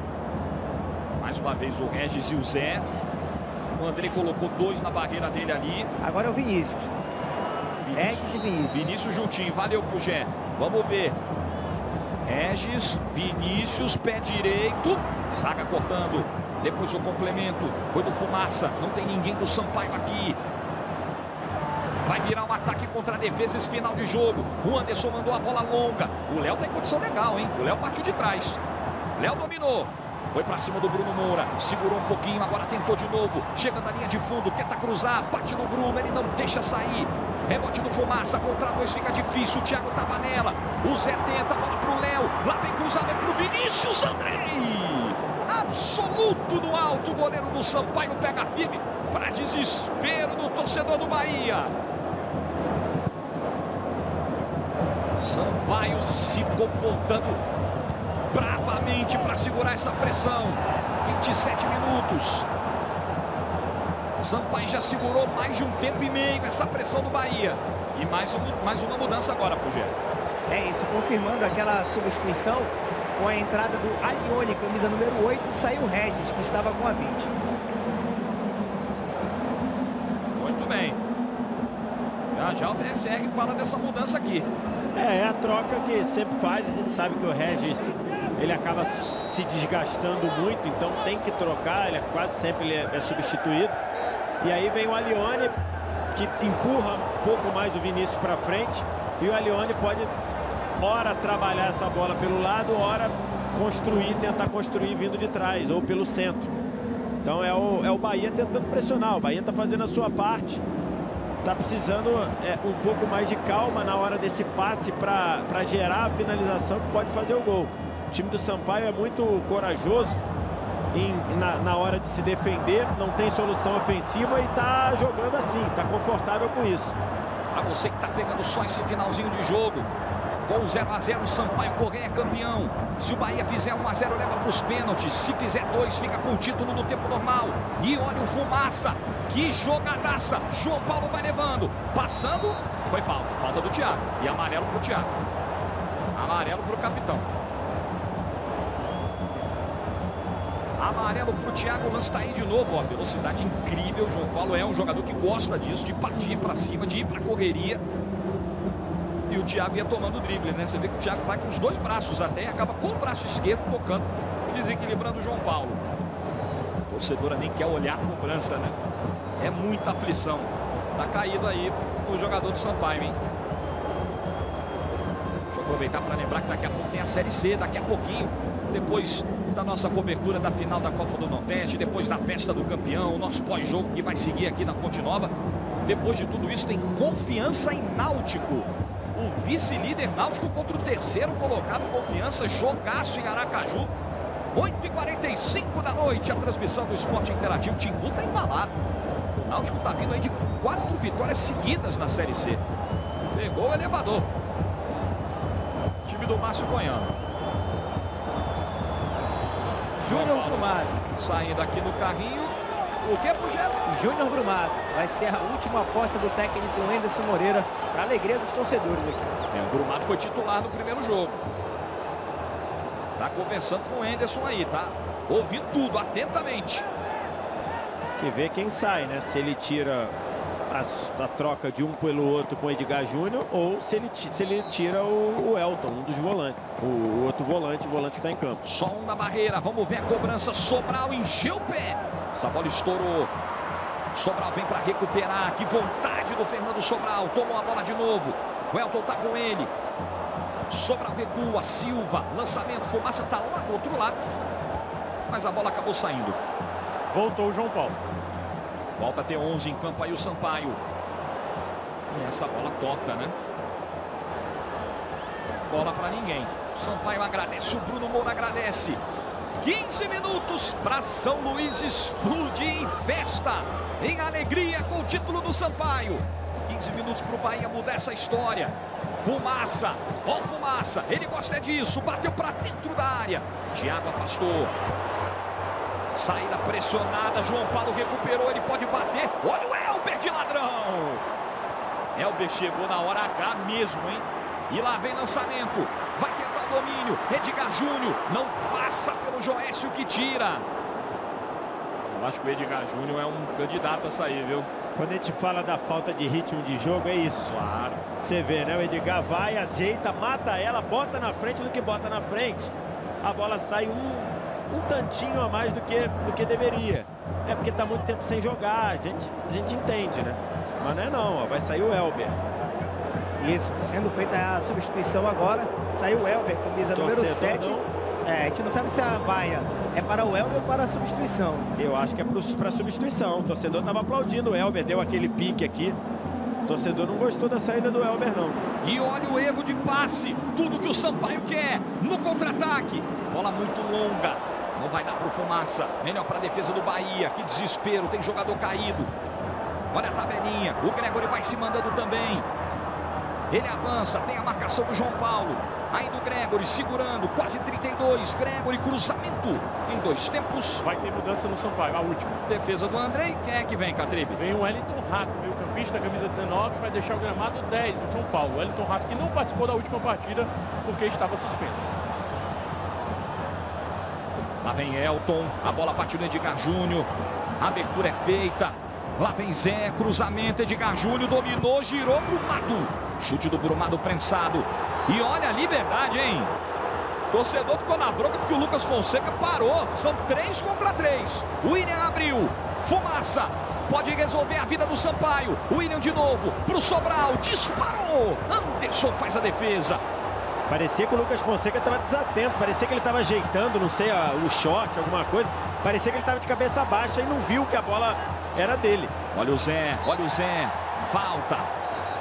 Mais uma vez o Regis e o Zé. O André colocou dois na barreira dele ali. Agora é o Vinícius. Vinícius, Regis e Vinícius. Vinícius juntinho. Valeu, Pugé. Vamos ver. Regis, Vinícius, pé direito. Zaga cortando. Depois o complemento. Foi do Fumaça. Não tem ninguém do Sampaio aqui. Vai virar um ataque contra a defesa esse final de jogo. O Anderson mandou a bola longa. O Léo tá em condição legal, hein? O Léo partiu de trás. Léo dominou. Foi para cima do Bruno Moura. Segurou um pouquinho, agora tentou de novo. Chega na linha de fundo, tenta cruzar. Bate no Bruno, ele não deixa sair. Rebote do Fumaça, contra dois fica difícil. O Thiago tava nela. O Zé tenta, bola pro Léo. Lá vem cruzamento pro Vinícius Andrei absoluto no alto. O goleiro do Sampaio pega firme. para desespero do torcedor do Bahia. Sampaio se comportando bravamente para segurar essa pressão. 27 minutos. Sampaio já segurou mais de um tempo e meio essa pressão do Bahia. E mais, um, mais uma mudança agora pro Gé. É isso, confirmando aquela substituição com a entrada do Alione, camisa número 8, saiu o Regis, que estava com a 20. Muito bem. Já já o TSR fala dessa mudança aqui. É, é a troca que sempre faz. A gente sabe que o Regis ele acaba se desgastando muito, então tem que trocar. Ele é, quase sempre ele é, é substituído. E aí vem o Alione, que empurra um pouco mais o Vinícius para frente. E o Alione pode, ora, trabalhar essa bola pelo lado, ora, construir, tentar construir vindo de trás ou pelo centro. Então é o, é o Bahia tentando pressionar. O Bahia está fazendo a sua parte. Está precisando é, um pouco mais de calma na hora desse passe para gerar a finalização que pode fazer o gol. O time do Sampaio é muito corajoso em, na, na, hora de se defender, não tem solução ofensiva e está jogando assim, está confortável com isso. Para você que está pegando só esse finalzinho de jogo, com 0 a 0 Sampaio Correia é campeão. Se o Bahia fizer 1 a 0 leva para os pênaltis. Se fizer 2, fica com o título no tempo normal. E olha o Fumaça. Que jogadaça. João Paulo vai levando. Passando. Foi falta. Falta do Thiago. E amarelo para o Thiago. Amarelo para o capitão. Amarelo para o Thiago, o lance está aí de novo, ó, velocidade incrível. O João Paulo é um jogador que gosta disso, de partir para cima, de ir para correria. E o Thiago ia tomando o drible, né? Você vê que o Thiago vai com os dois braços até e acaba com o braço esquerdo tocando, desequilibrando o João Paulo. A torcedora nem quer olhar a cobrança, né? É muita aflição. Tá caído aí o jogador do Sampaio, hein? Deixa eu aproveitar para lembrar que daqui a pouco tem a Série C, daqui a pouquinho, depois da nossa cobertura da final da Copa do Nordeste, depois da festa do campeão, o nosso pós-jogo que vai seguir aqui na Fonte Nova. Depois de tudo isso, tem confiança em Náutico. O vice-líder Náutico contra o terceiro colocado, confiança, jogaço em Aracaju. 8h45 da noite, a transmissão do esporte interativo. Timbu está embalado. O Náutico está vindo aí de quatro vitórias seguidas na Série C. Pegou o elevador. Time do Márcio Goiano. Júnior Brumado. Saindo aqui no carrinho. O que, Pugelo? Júnior Brumado. Vai ser a última aposta do técnico Anderson Moreira para alegria dos torcedores aqui. É, o Brumado foi titular no primeiro jogo. Tá conversando com o Anderson aí, tá? Ouvindo tudo atentamente. Que ver quem sai, né? Se ele tira a, a, troca de um pelo outro com o Edgar Júnior ou se ele, se ele tira o, o, Elton, um dos volantes. O, o outro volante, o volante que está em campo. Só um na barreira, vamos ver a cobrança. Sobral encheu o pé. Essa bola estourou. Sobral vem para recuperar. Que vontade do Fernando Sobral. Tomou a bola de novo. O Elton está com ele. Sobral recua. Silva. Lançamento. Fumaça está lá do outro lado. Mas a bola acabou saindo. Voltou o João Paulo. Volta a ter 11 em campo aí o Sampaio. E essa bola torta, né? Bola para ninguém. Sampaio agradece, o Bruno Moura agradece. 15 minutos para São Luís explodir em festa, em alegria com o título do Sampaio. 15 minutos para o Bahia mudar essa história. Fumaça, ó Fumaça, ele gosta disso, bateu para dentro da área. Thiago afastou, Saída pressionada, João Paulo recuperou, ele pode bater. Olha o Elber de ladrão. Elber chegou na hora H mesmo, hein? E lá vem lançamento. Vai tentar o domínio. Edgar Júnior não passa pelo Joécio que tira. Eu acho que o Edgar Júnior é um candidato a sair, viu? Quando a gente fala da falta de ritmo de jogo, é isso. Claro. Você vê, né? O Edgar vai, ajeita, mata ela, bota na frente do que bota na frente. A bola sai um, um tantinho a mais do que, do que deveria. É porque está muito tempo sem jogar, a gente, a gente entende, né? Mas não é não, ó, vai sair o Elber. Isso, sendo feita a substituição agora, saiu o Elber, camisa número 7. É, a gente não sabe se a baia é para o Elber ou para a substituição. Eu acho que é para substituição. O torcedor estava aplaudindo o Elber, deu aquele pique aqui. O torcedor não gostou da saída do Elber, não. E olha o erro de passe. Tudo que o Sampaio quer no contra-ataque. Bola muito longa. Não vai dar para o Fumaça. Melhor para a defesa do Bahia. Que desespero. Tem jogador caído. Olha a tabelinha. O Gregory vai se mandando também. Ele avança. Tem a marcação do João Paulo. Ainda o Gregory segurando. Quase 32. Gregory cruzamento em dois tempos. Vai ter mudança no Sampaio. A última. Defesa do Andrei. Quem é que vem, Catribe? Vem o Wellington Rato, meio campista, camisa 19. Vai deixar o gramado 10, o João Paulo. O Wellington Rato que não participou da última partida porque estava suspenso. Lá vem Elton, a bola bate no Edgar Júnior, a abertura é feita. Lá vem Zé, cruzamento, Edgar Júnior dominou, girou pro Mato. Chute do Brumado prensado. E olha a liberdade, hein? Torcedor ficou na bronca porque o Lucas Fonseca parou. São três contra três. William abriu. Fumaça. Pode resolver a vida do Sampaio. William de novo. Pro Sobral. Disparou. Anderson faz a defesa. Parecia que o Lucas Fonseca estava desatento, parecia que ele estava ajeitando, não sei, a, o short, alguma coisa. Parecia que ele estava de cabeça baixa e não viu que a bola era dele. Olha o Zé, olha o Zé. Falta.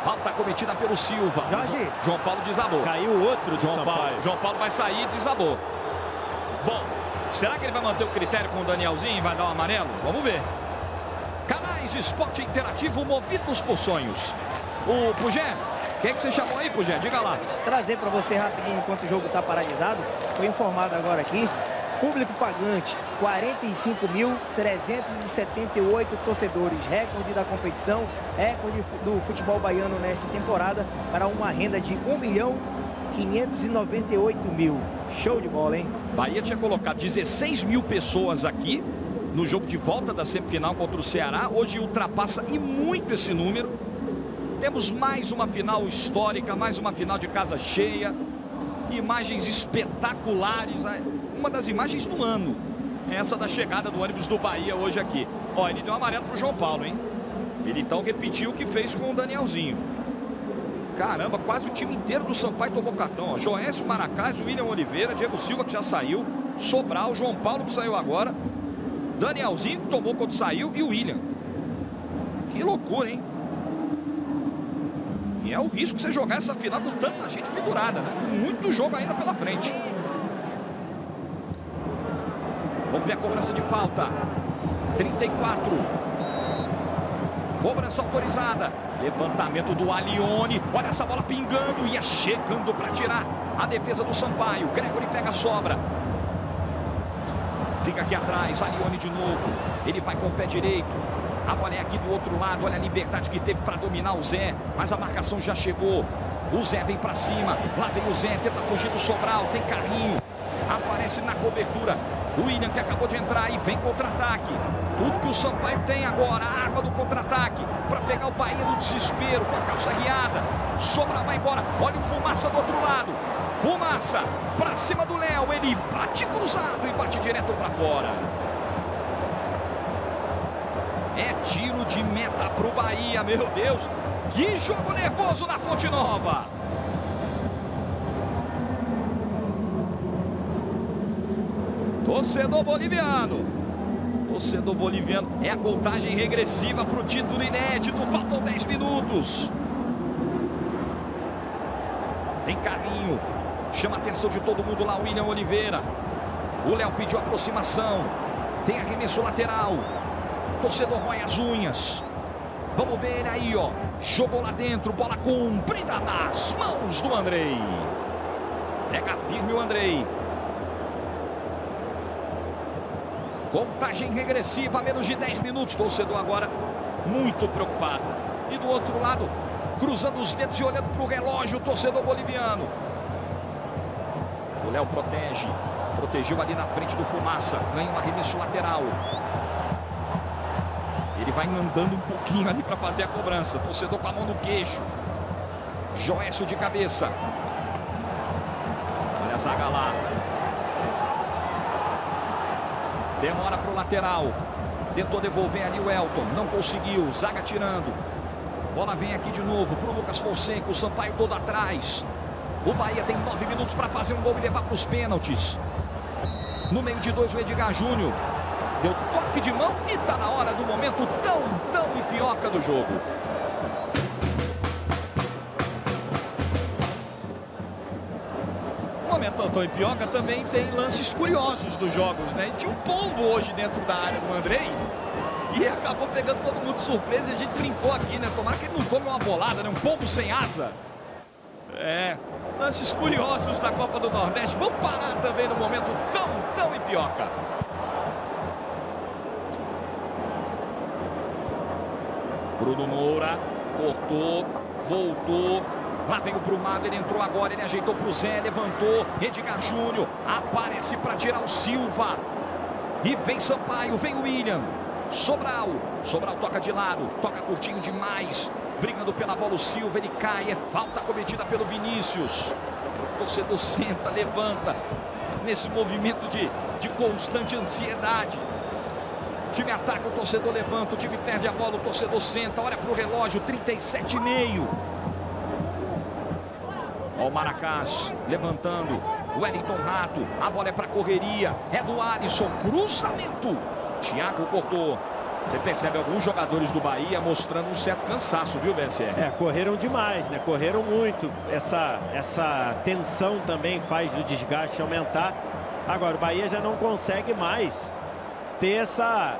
Falta cometida pelo Silva. Jorge. João Paulo desabou. Caiu outro do João Sampaio. Paulo, João Paulo vai sair e desabou. Bom, será que ele vai manter o critério com o Danielzinho e vai dar um amarelo? Vamos ver. Canais Esporte Interativo movidos por sonhos. O Pugé, quem é que você chamou aí, Pugé? Diga lá. Trazer para você rapidinho enquanto o jogo está paralisado. Foi informado agora aqui. Público pagante, 45.378 torcedores. Recorde da competição, recorde do futebol baiano nesta temporada para uma renda de 1 milhão 598 mil. Show de bola, hein? Bahia tinha colocado 16 mil pessoas aqui no jogo de volta da semifinal contra o Ceará. Hoje ultrapassa e muito esse número. Temos mais uma final histórica, mais uma final de casa cheia. Imagens espetaculares. Uma das imagens do ano. Essa da chegada do ônibus do Bahia hoje aqui. Ó, ele deu um amarelo pro João Paulo, hein? Ele então repetiu o que fez com o Danielzinho. Caramba, quase o time inteiro do Sampaio tomou cartão. Ó. Joécio Maracás, William Oliveira, Diego Silva que já saiu, Sobral, João Paulo que saiu agora, Danielzinho que tomou quando saiu e o William. Que loucura, hein? E é o risco você jogar essa final com tanta gente pendurada, né? Muito jogo ainda pela frente. Vamos ver a cobrança de falta. 34. Cobrança autorizada. Levantamento do Alione. Olha essa bola pingando. Ia chegando para tirar a defesa do Sampaio. Gregory pega a sobra. Fica aqui atrás. Alione de novo. Ele vai com o pé direito. A bola é aqui do outro lado. Olha a liberdade que teve para dominar o Zé. Mas a marcação já chegou. O Zé vem para cima. Lá vem o Zé. Tenta fugir do Sobral. Tem carrinho. Aparece na cobertura. O William que acabou de entrar e vem contra-ataque. Tudo que o Sampaio tem agora, a arma do contra-ataque, para pegar o Bahia no desespero, com a calça riada. Sobra vai embora, olha o Fumaça do outro lado. Fumaça, para cima do Léo, ele bate cruzado e bate direto para fora. É tiro de meta para o Bahia, meu Deus. Que jogo nervoso na Fonte Nova. Torcedor boliviano. Torcedor boliviano. É a contagem regressiva para o título inédito. Faltam 10 minutos. Tem carrinho. Chama a atenção de todo mundo lá, William Oliveira. O Léo pediu aproximação. Tem arremesso lateral. Torcedor rói as unhas. Vamos ver aí, ó. Jogou lá dentro, bola cumprida nas mãos do Andrei. Pega firme o Andrei. Contagem regressiva, menos de 10 minutos. Torcedor agora muito preocupado. E do outro lado, cruzando os dedos e olhando para o relógio, o torcedor boliviano. O Léo protege. Protegeu ali na frente do Fumaça. Ganha um arremesso lateral. Vai andando um pouquinho ali para fazer a cobrança. Torcedor com a mão no queixo. Joécio de cabeça. Olha a zaga lá. Demora para o lateral. Tentou devolver ali o Elton. Não conseguiu. Zaga tirando. Bola vem aqui de novo para o Lucas Fonseca. O Sampaio todo atrás. O Bahia tem nove minutos para fazer um gol e levar para os pênaltis. No meio de dois, o Edgar Júnior. Toque de mão e está na hora do momento tão, tão ipioca do jogo. momento, Antônio Pioca também tem lances curiosos dos jogos, né? Tinha um pombo hoje dentro da área do Andrei. E acabou pegando todo mundo de surpresa e a gente brincou aqui, né? Tomara que ele não tome uma bolada, né? Um pombo sem asa. É, lances curiosos da Copa do Nordeste. Vamos parar também no momento tão, tão Ipioca. Bruno Moura cortou, voltou, Lá vem o Brumado, ele entrou agora, ele ajeitou para o Zé, levantou. Edgar Júnior aparece para tirar o Silva. E vem Sampaio, vem o William. Sobral, Sobral toca de lado, toca curtinho demais. Brigando pela bola o Silva, ele cai, é falta cometida pelo Vinícius. O torcedor senta, levanta. Nesse movimento de, de constante ansiedade. O time ataca, o torcedor levanta, o time perde a bola, o torcedor senta, olha para o relógio, 37,5. Olha o Maracás levantando. Wellington Rato. A bola é para correria. É do Alisson. Cruzamento. Thiago cortou. Você percebe alguns jogadores do Bahia mostrando um certo cansaço, viu, BSR? É, correram demais, né? Correram muito. Essa, essa tensão também faz o desgaste aumentar. Agora, o Bahia já não consegue mais ter essa,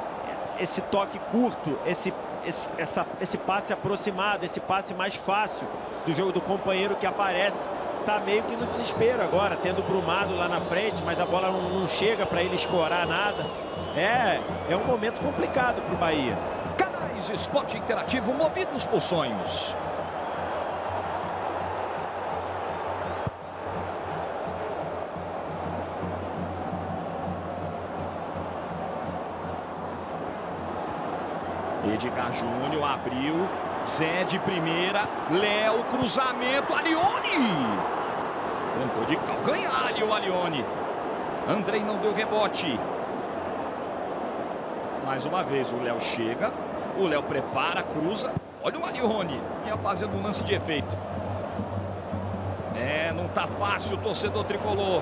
esse toque curto, esse, esse, essa, esse passe aproximado, esse passe mais fácil do jogo do companheiro que aparece. Tá meio que no desespero agora, tendo Brumado lá na frente, mas a bola não, não chega para ele escorar nada. É, é um momento complicado para o Bahia. Canais Esporte Interativo movidos por sonhos. Edgar Júnior abriu, Zé de primeira, Léo, cruzamento, Alione! Tentou de calcanhar ali o Alione. Andrei não deu rebote. Mais uma vez o Léo chega, o Léo prepara, cruza. Olha o Alione, ia fazendo um lance de efeito. É, não tá fácil o torcedor tricolor.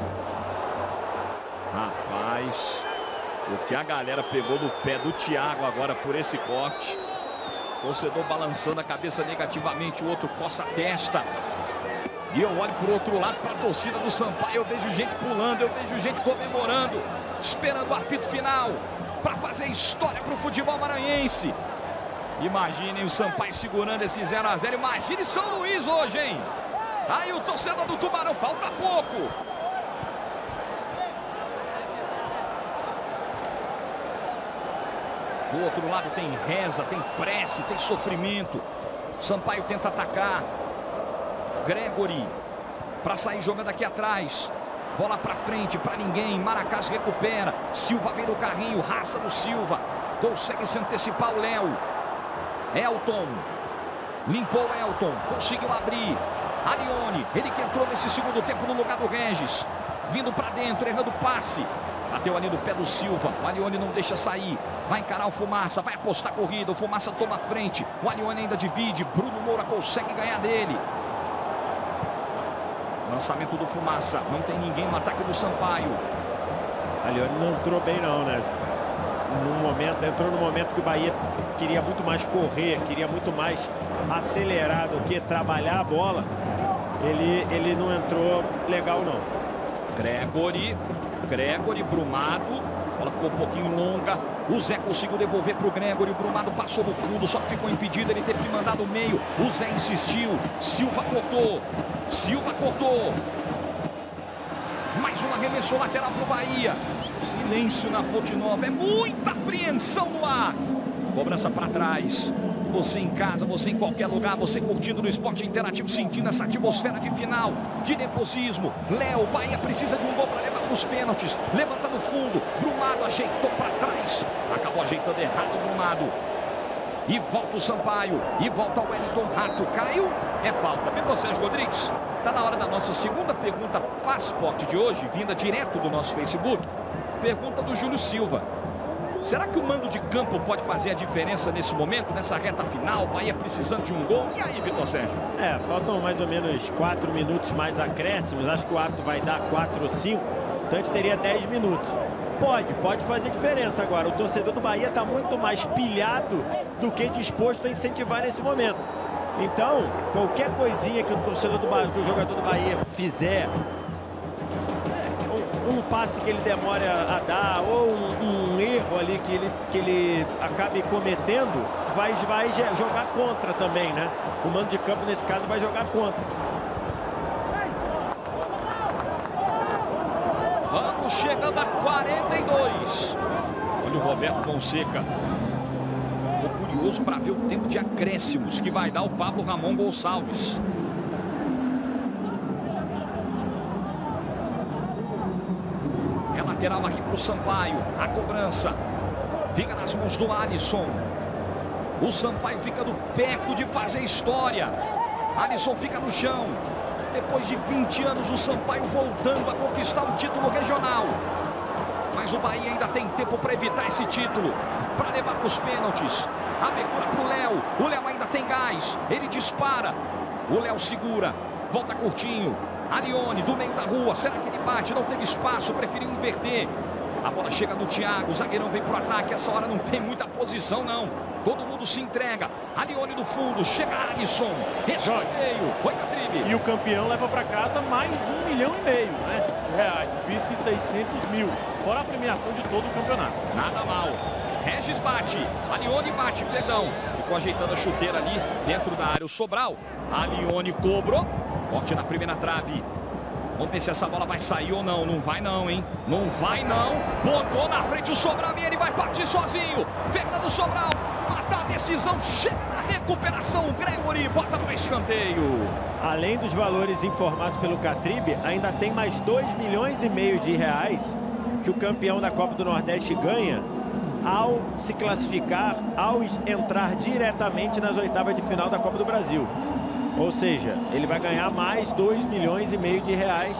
Rapaz, o que a galera pegou no pé do Thiago agora por esse corte. Torcedor balançando a cabeça negativamente, o outro coça a testa. E eu olho para o outro lado, para a torcida do Sampaio. Eu vejo gente pulando, eu vejo gente comemorando, esperando o apito final para fazer história para o futebol maranhense. Imaginem o Sampaio segurando esse 0 a 0 Imagine São Luís hoje, hein? Aí o torcedor do Tubarão, falta pouco. Do outro lado tem reza, tem prece, tem sofrimento. Sampaio tenta atacar. Gregory para sair jogando aqui atrás. Bola para frente, para ninguém. Maracás recupera. Silva vem no carrinho, raça do Silva. Consegue se antecipar o Léo. Elton. Limpou Elton. Conseguiu abrir. Alione. Ele que entrou nesse segundo tempo no lugar do Regis. Vindo para dentro, errando passe. Bateu ali no pé do Silva. O Alione não deixa sair. Vai encarar o Fumaça. Vai apostar a corrida. O Fumaça toma a frente. O Alione ainda divide. Bruno Moura consegue ganhar dele. Lançamento do Fumaça. Não tem ninguém no ataque do Sampaio. Alione não entrou bem não, né? No momento, entrou no momento que o Bahia queria muito mais correr, queria muito mais acelerar do que trabalhar a bola. Ele, ele não entrou legal não. Gregory Gregory, Brumado. A bola ficou um pouquinho longa. O Zé conseguiu devolver para o Gregory. O Brumado passou no fundo, só que ficou impedido. Ele teve que mandar no meio. O Zé insistiu. Silva cortou. Silva cortou. Mais um arremesso lateral para o Bahia. Silêncio na Fonte Nova. É muita apreensão no ar. Cobrança para trás. Você em casa, você em qualquer lugar, você curtindo no esporte interativo, sentindo essa atmosfera de final, de nervosismo. Léo, Bahia precisa de um gol para levar os pênaltis. Levanta no fundo, Brumado ajeitou para trás. Acabou ajeitando errado Brumado. E volta o Sampaio. E volta o Wellington Rato. Caiu. É falta. Vitor Sérgio Rodrigues. Está na hora da nossa segunda pergunta passaporte de hoje, vinda direto do nosso Facebook. Pergunta do Júlio Silva. Será que o mando de campo pode fazer a diferença nesse momento, nessa reta final? O Bahia precisando de um gol. E aí, Vitor Sérgio? É, faltam mais ou menos 4 minutos mais acréscimos. Acho que o árbitro vai dar 4 ou 5. Teria 10 minutos. Pode, pode fazer diferença agora. O torcedor do Bahia está muito mais pilhado do que disposto a incentivar nesse momento. Então, qualquer coisinha que o torcedor do Bahia, que o jogador do Bahia fizer um passe que ele demora a dar ou um, um, erro ali que ele, que ele acabe cometendo, vai, vai jogar contra também, né? O mando de campo, nesse caso, vai jogar contra. Vamos chegando a 42. Olha o Roberto Fonseca. Estou curioso para ver o tempo de acréscimos que vai dar o Pablo Ramon Gonçalves. lateral aqui para o Sampaio. A cobrança. Fica nas mãos do Alisson. O Sampaio fica do perto de fazer história. Alisson fica no chão. Depois de 20 anos, o Sampaio voltando a conquistar o título regional. Mas o Bahia ainda tem tempo para evitar esse título. Para levar para os pênaltis. Abertura para o Léo. O Léo ainda tem gás. Ele dispara. O Léo segura. Volta curtinho. Alione, do meio da rua. Será que ele bate? Não teve espaço, preferiu inverter. A bola chega no Thiago, o zagueirão vem pro ataque. Essa hora não tem muita posição, não. Todo mundo se entrega. Alione do fundo, chega Alisson. Escanteio. Oi, Catribe. E o campeão leva para casa mais um milhão e meio né, de reais. Vice 600 mil. Fora a premiação de todo o campeonato. Nada mal. Regis bate. Alione bate, perdão. Ficou ajeitando a chuteira ali dentro da área. O Sobral. Alione cobrou. Corte na primeira trave. Vamos ver se essa bola vai sair ou não. Não vai não, hein? Não vai não. Botou na frente o Sobral e ele vai partir sozinho. Fernando Sobral matar a decisão. Chega na recuperação. Gregory bota para escanteio. Além dos valores informados pelo Catribe, ainda tem mais 2 milhões e meio de reais que o campeão da Copa do Nordeste ganha ao se classificar, ao entrar diretamente nas oitavas de final da Copa do Brasil. Ou seja, ele vai ganhar mais 2 milhões e meio de reais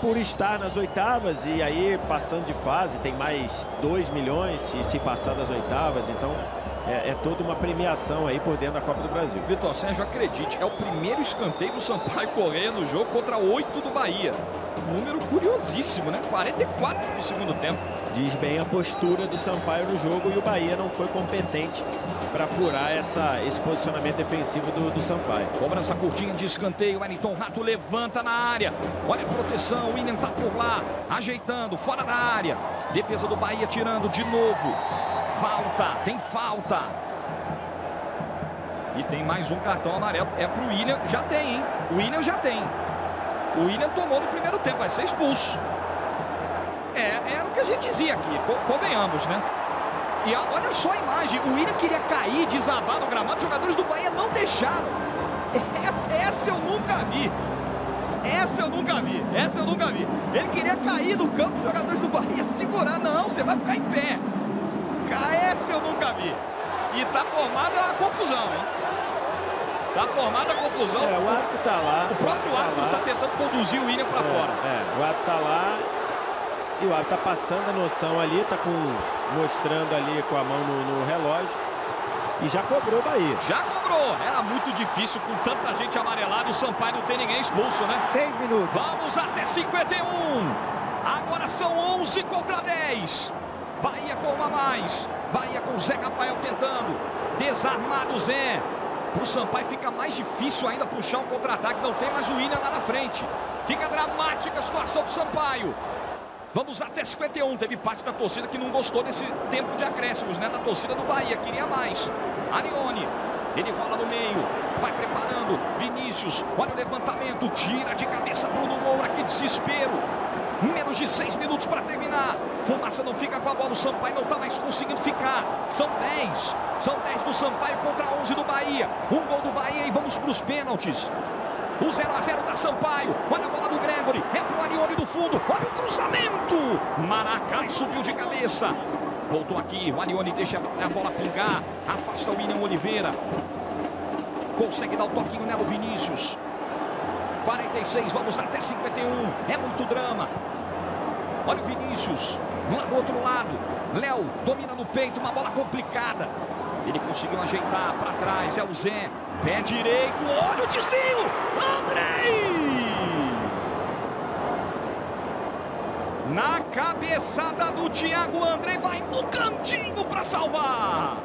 por estar nas oitavas e aí passando de fase tem mais 2 milhões se, se passar das oitavas. Então é, é, toda uma premiação aí por dentro da Copa do Brasil. Vitor Sérgio, acredite, é o primeiro escanteio do Sampaio Correia no jogo contra 8 do Bahia. número curiosíssimo, né? 44 no segundo tempo. Diz bem a postura do Sampaio no jogo e o Bahia não foi competente para furar essa, esse posicionamento defensivo do, do Sampaio. Cobrança curtinha de escanteio, Wellington Rato levanta na área. Olha a proteção, o William tá por lá, ajeitando, fora da área. Defesa do Bahia tirando de novo. Falta, tem falta. E tem mais um cartão amarelo. É pro William, já tem, hein? O William já tem. O William tomou no primeiro tempo, vai ser expulso. É, era o que a gente dizia aqui, convenhamos, né? E olha só a imagem, o William queria cair, desabar no gramado, os jogadores do Bahia não deixaram. [LAUGHS] Essa, essa eu nunca vi. Essa eu nunca vi, essa eu nunca vi. Ele queria cair do campo, os jogadores do Bahia segurar. Não, você vai ficar em pé. Essa eu nunca vi. E tá formada a confusão, hein? Tá formada a confusão. É, o árbitro tá lá. O próprio árbitro tá, tá tentando conduzir o William para é, fora. É, o árbitro tá lá e o árbitro tá passando a noção ali, tá com, mostrando ali com a mão no, no relógio. E já cobrou o Bahia. Já cobrou. Era muito difícil com tanta gente amarelada. O Sampaio não tem ninguém expulso, né? Seis minutos. Vamos até 51. Agora são 11 contra 10. Bahia com uma mais. Bahia com Zé Rafael tentando. Desarmado o Zé. Para o Sampaio fica mais difícil ainda puxar um contra-ataque. Não tem mais o William lá na frente. Fica dramática a situação do Sampaio. Vamos até 51. Teve parte da torcida que não gostou desse tempo de acréscimos, né? Da torcida do Bahia. Queria mais. Alione. Ele rola no meio. Vai preparando. Vinícius. Olha o levantamento. Tira de cabeça Bruno Moura. Que desespero. Menos de seis minutos para terminar. Fumaça não fica com a bola. O Sampaio não está mais conseguindo ficar. São 10. São 10 do Sampaio contra 11 do Bahia. Um gol do Bahia e vamos para os pênaltis. O 0 a 0 da Sampaio. Olha a bola do Gregory. É pro Arione do fundo. Olha o cruzamento. Maracai subiu de cabeça. Voltou aqui. O Arione deixa a bola pingar. Afasta o William Oliveira. Consegue dar o toquinho nela o Vinícius. 46, vamos até 51. É muito drama. Olha o Vinícius. Lá do outro lado. Léo domina no peito. Uma bola complicada. Ele conseguiu ajeitar para trás. É o Zé. Pé direito. Olha o desvio. Andrei. Na cabeçada do Thiago André. Vai no cantinho para salvar.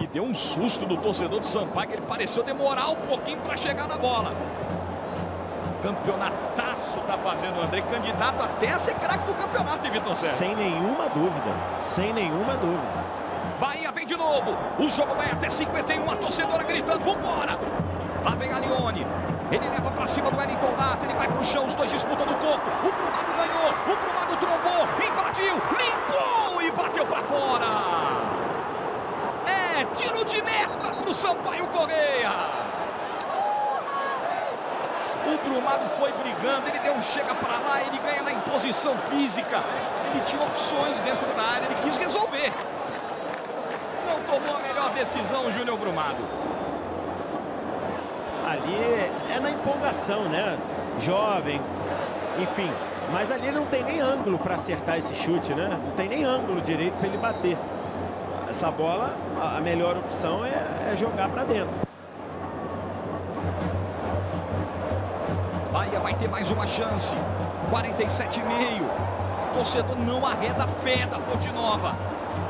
E deu um susto do torcedor do Sampaio. Que ele pareceu demorar um pouquinho para chegar na bola. Campeonataço está fazendo o André, candidato até a ser craque do campeonato, hein, Vitor Sérgio? Sem nenhuma dúvida, sem nenhuma dúvida. Bahia vem de novo, o jogo vai até 51, a torcedora gritando, vambora! Lá vem Arione, ele leva para cima do Wellington Nato, ele vai pro chão, os dois disputam no corpo, o Brumado ganhou, o Brumado trombou, invadiu, limpou e bateu para fora! É tiro de merda pro Sampaio Correia! O Brumado foi brigando, ele deu um chega para lá, ele ganha na imposição física. Ele tinha opções dentro da área, ele quis resolver. Não tomou a melhor decisão, Júnior Brumado. Ali é na empolgação, né? Jovem, enfim. Mas ali não tem nem ângulo para acertar esse chute, né? Não tem nem ângulo direito para ele bater. Essa bola, a melhor opção é, é jogar para dentro. Vai ter mais uma chance. 47,5. Torcedor não arreda pé da Fonte Nova.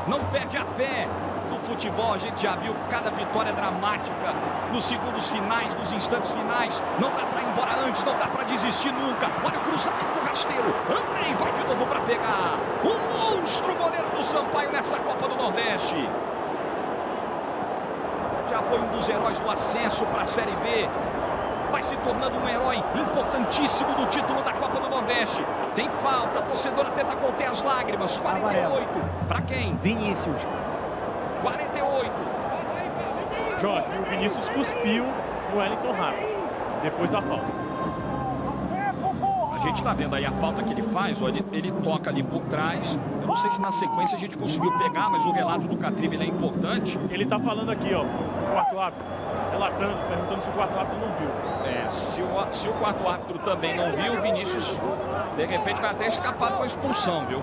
Não perde a fé. No futebol a gente já viu cada vitória dramática nos segundos finais, nos instantes finais. Não dá para ir embora antes, não dá para desistir nunca. Olha o cruzamento rasteiro. Andrei vai de novo para pegar. O monstro goleiro do Sampaio nessa Copa do Nordeste. Já foi um dos heróis do acesso para a Série B vai se tornando um herói importantíssimo do título da Copa do Nordeste. Tem falta, a torcedora tenta conter as lágrimas. 48. Para quem? Vinícius. 48. Jorge, o Vinícius cuspiu no Wellington Rato, depois da falta. A gente está vendo aí a falta que ele faz, ó, ele, ele, toca ali por trás. Eu não sei se na sequência a gente conseguiu pegar, mas o relato do Catribe é importante. Ele está falando aqui, ó, quarto árbitro, relatando, perguntando se o quarto árbitro não viu. É, se o, se o quarto árbitro também não viu, o Vinícius, de repente, vai até escapar com a expulsão, viu?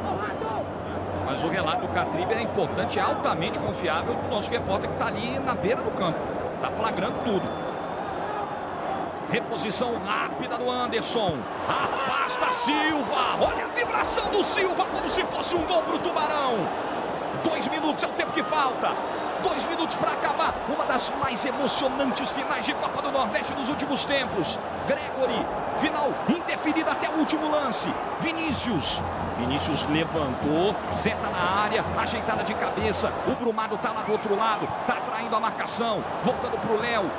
Mas o relato do Catribe é importante, é altamente confiável do nosso repórter que está ali na beira do campo. Está flagrando tudo. Reposição rápida do Anderson. Afasta Silva. Olha a vibração do Silva como se fosse um gol pro Tubarão. Dois minutos é o tempo que falta. Dois minutos para acabar. Uma das mais emocionantes finais de Copa do Nordeste dos últimos tempos. Gregory, final indefinida até o último lance. Vinícius. Vinícius levantou, seta na área, ajeitada de cabeça. O Brumado tá lá do outro lado, tá atraindo a marcação. Voltando pro Léo.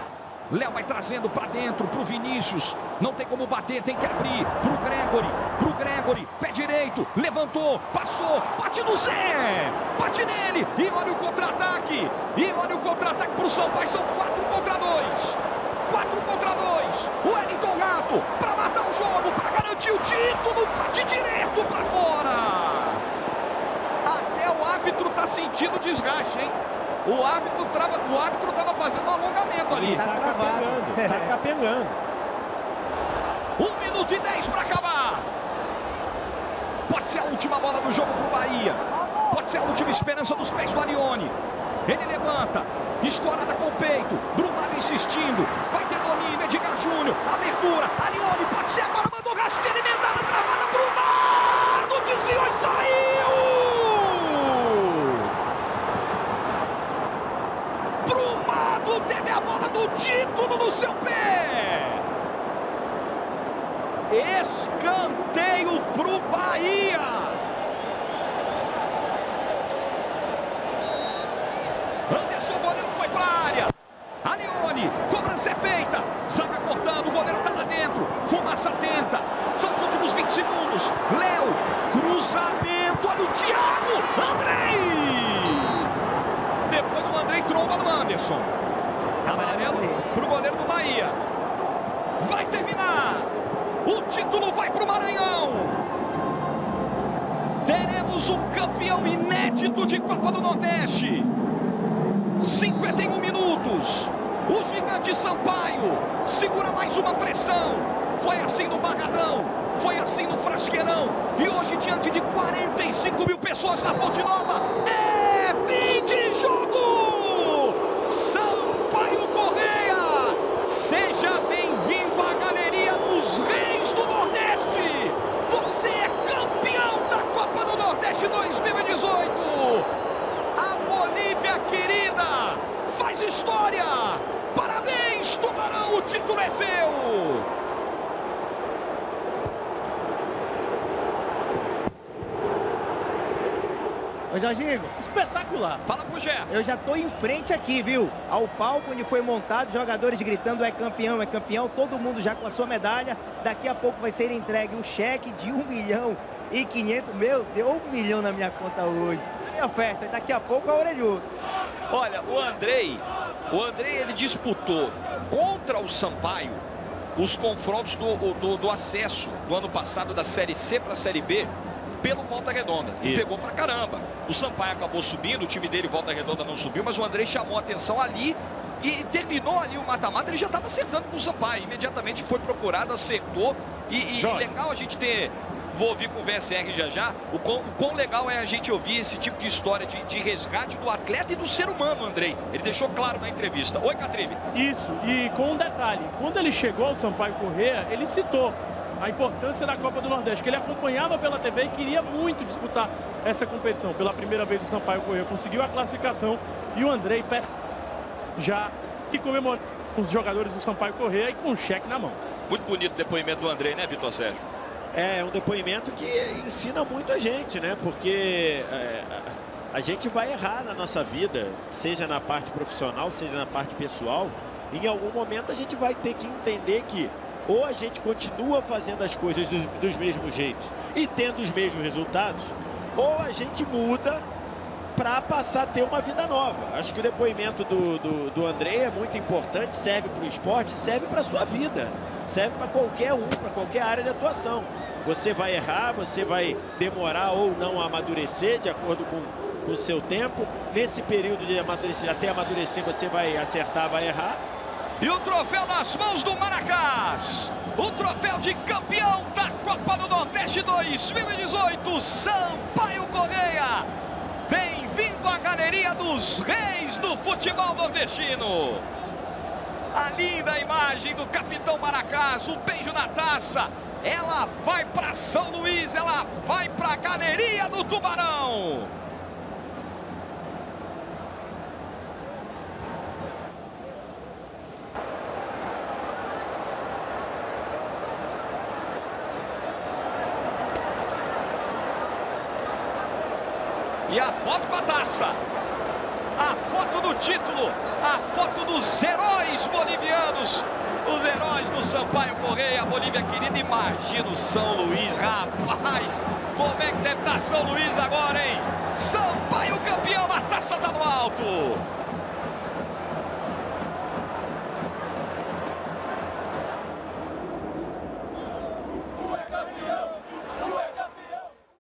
Léo vai trazendo para dentro, para o Vinícius. Não tem como bater, tem que abrir. Para o Gregory, para o Gregory. Pé direito, levantou, passou, bate no Zé. Bate nele. E olha o contra-ataque. E olha o contra-ataque para o São Paulo. São quatro contra dois. Quatro contra dois. O Wellington Gato para matar o jogo, para garantir o título. Bate direto para fora. Até o árbitro está sentindo desgaste, hein? O árbitro trava, o árbitro estava fazendo um alongamento ali. Tá capengando, tá capengando. Um minuto e dez para acabar. Pode ser a última bola do jogo para o Bahia. Pode ser a última esperança dos pés do Arione. Ele levanta, escorada com o peito. Brumado insistindo. Vai ter domínio, Edgar Júnior. Abertura, Arione pode ser agora. Mandou rasteira emendada, travada. Brumado desviou e saiu. teve a bola do título no seu pé. Escanteio pro Bahia. Anderson Goleiro foi para a área. Alione, cobrança é feita. Zaga cortando, o goleiro tá lá dentro. Fumaça tenta. São os últimos 20 segundos. Léo, cruzamento. Olha o Thiago. Andrei. Depois o Andrei tromba no Anderson. Amarelo para o goleiro do Bahia. Vai terminar. O título vai para o Maranhão. Teremos o campeão inédito de Copa do Nordeste. 51 minutos. O gigante Sampaio segura mais uma pressão. Foi assim no Barradão, foi assim no Frasqueirão. E hoje, diante de 45 mil pessoas na Fonte Nova, é fim de jogo! Sampaio Correia, seja bem-vindo à galeria dos reis do Nordeste. Você é campeão da Copa do Nordeste 2018. A Bolívia querida faz história. Parabéns, Tubarão, o título é seu. Jorginho. Fala pro Gé. Eu já tô em frente aqui, viu? Ao palco onde foi montado, jogadores gritando é campeão, é campeão, todo mundo já com a sua medalha. Daqui a pouco vai ser entregue o cheque de um milhão e 500. Meu Deus, um milhão na minha conta hoje. E a festa, daqui a pouco é orelhudo. Olha, o Andrei, o Andrei ele disputou contra o Sampaio os confrontos do, do, do acesso do ano passado da Série C para a Série B pelo Volta Redonda. E pegou pra caramba. O Sampaio acabou subindo, o time dele Volta Redonda não subiu, mas o Andrei chamou a atenção ali e terminou ali o mata-mata, ele já estava acertando com o Sampaio. Imediatamente foi procurado, acertou. E, e legal a gente ter. Vou ouvir com o VSR já já. O quão, o quão legal é a gente ouvir esse tipo de história de, de resgate do atleta e do ser humano, Andrei. Ele deixou claro na entrevista. Oi, Catribe. Isso, e com um detalhe, quando ele chegou ao Sampaio Corrêa, ele citou a importância da Copa do Nordeste, que ele acompanhava pela TV e queria muito disputar essa competição. Pela primeira vez o Sampaio Corrêa conseguiu a classificação e o Andrei peça já e comemorou com os jogadores do Sampaio Corrêa e com um cheque na mão. Muito bonito o depoimento do Andrei, né, Vitor Sérgio? É um depoimento que ensina muito a gente, né? Porque é, a gente vai errar na nossa vida, seja na parte profissional, seja na parte pessoal. Em algum momento a gente vai ter que entender que ou a gente continua fazendo as coisas dos, dos mesmos jeitos e tendo os mesmos resultados, ou a gente muda para passar a ter uma vida nova. Acho que o depoimento do, do, do André é muito importante, serve para o esporte, serve para a sua vida, serve para qualquer um, para qualquer área de atuação. Você vai errar, você vai demorar ou não a amadurecer de acordo com com o seu tempo. Nesse período de amadurecer, até amadurecer, você vai acertar, vai errar. E o troféu nas mãos do Maracás. O troféu de campeão da Copa do Nordeste 2018, Sampaio Correia. Bem-vindo à galeria dos reis do futebol nordestino. A linda imagem do capitão Maracás, um beijo na taça. Ela vai para São Luís, ela vai para a galeria do Tubarão. E a foto com a taça. A foto do título. A foto dos heróis bolivianos. Os heróis do Sampaio Correia, Bolívia querida. Imagina o São Luís, rapaz. Como é que deve estar São Luís agora, hein? Sampaio campeão, a taça tá no alto.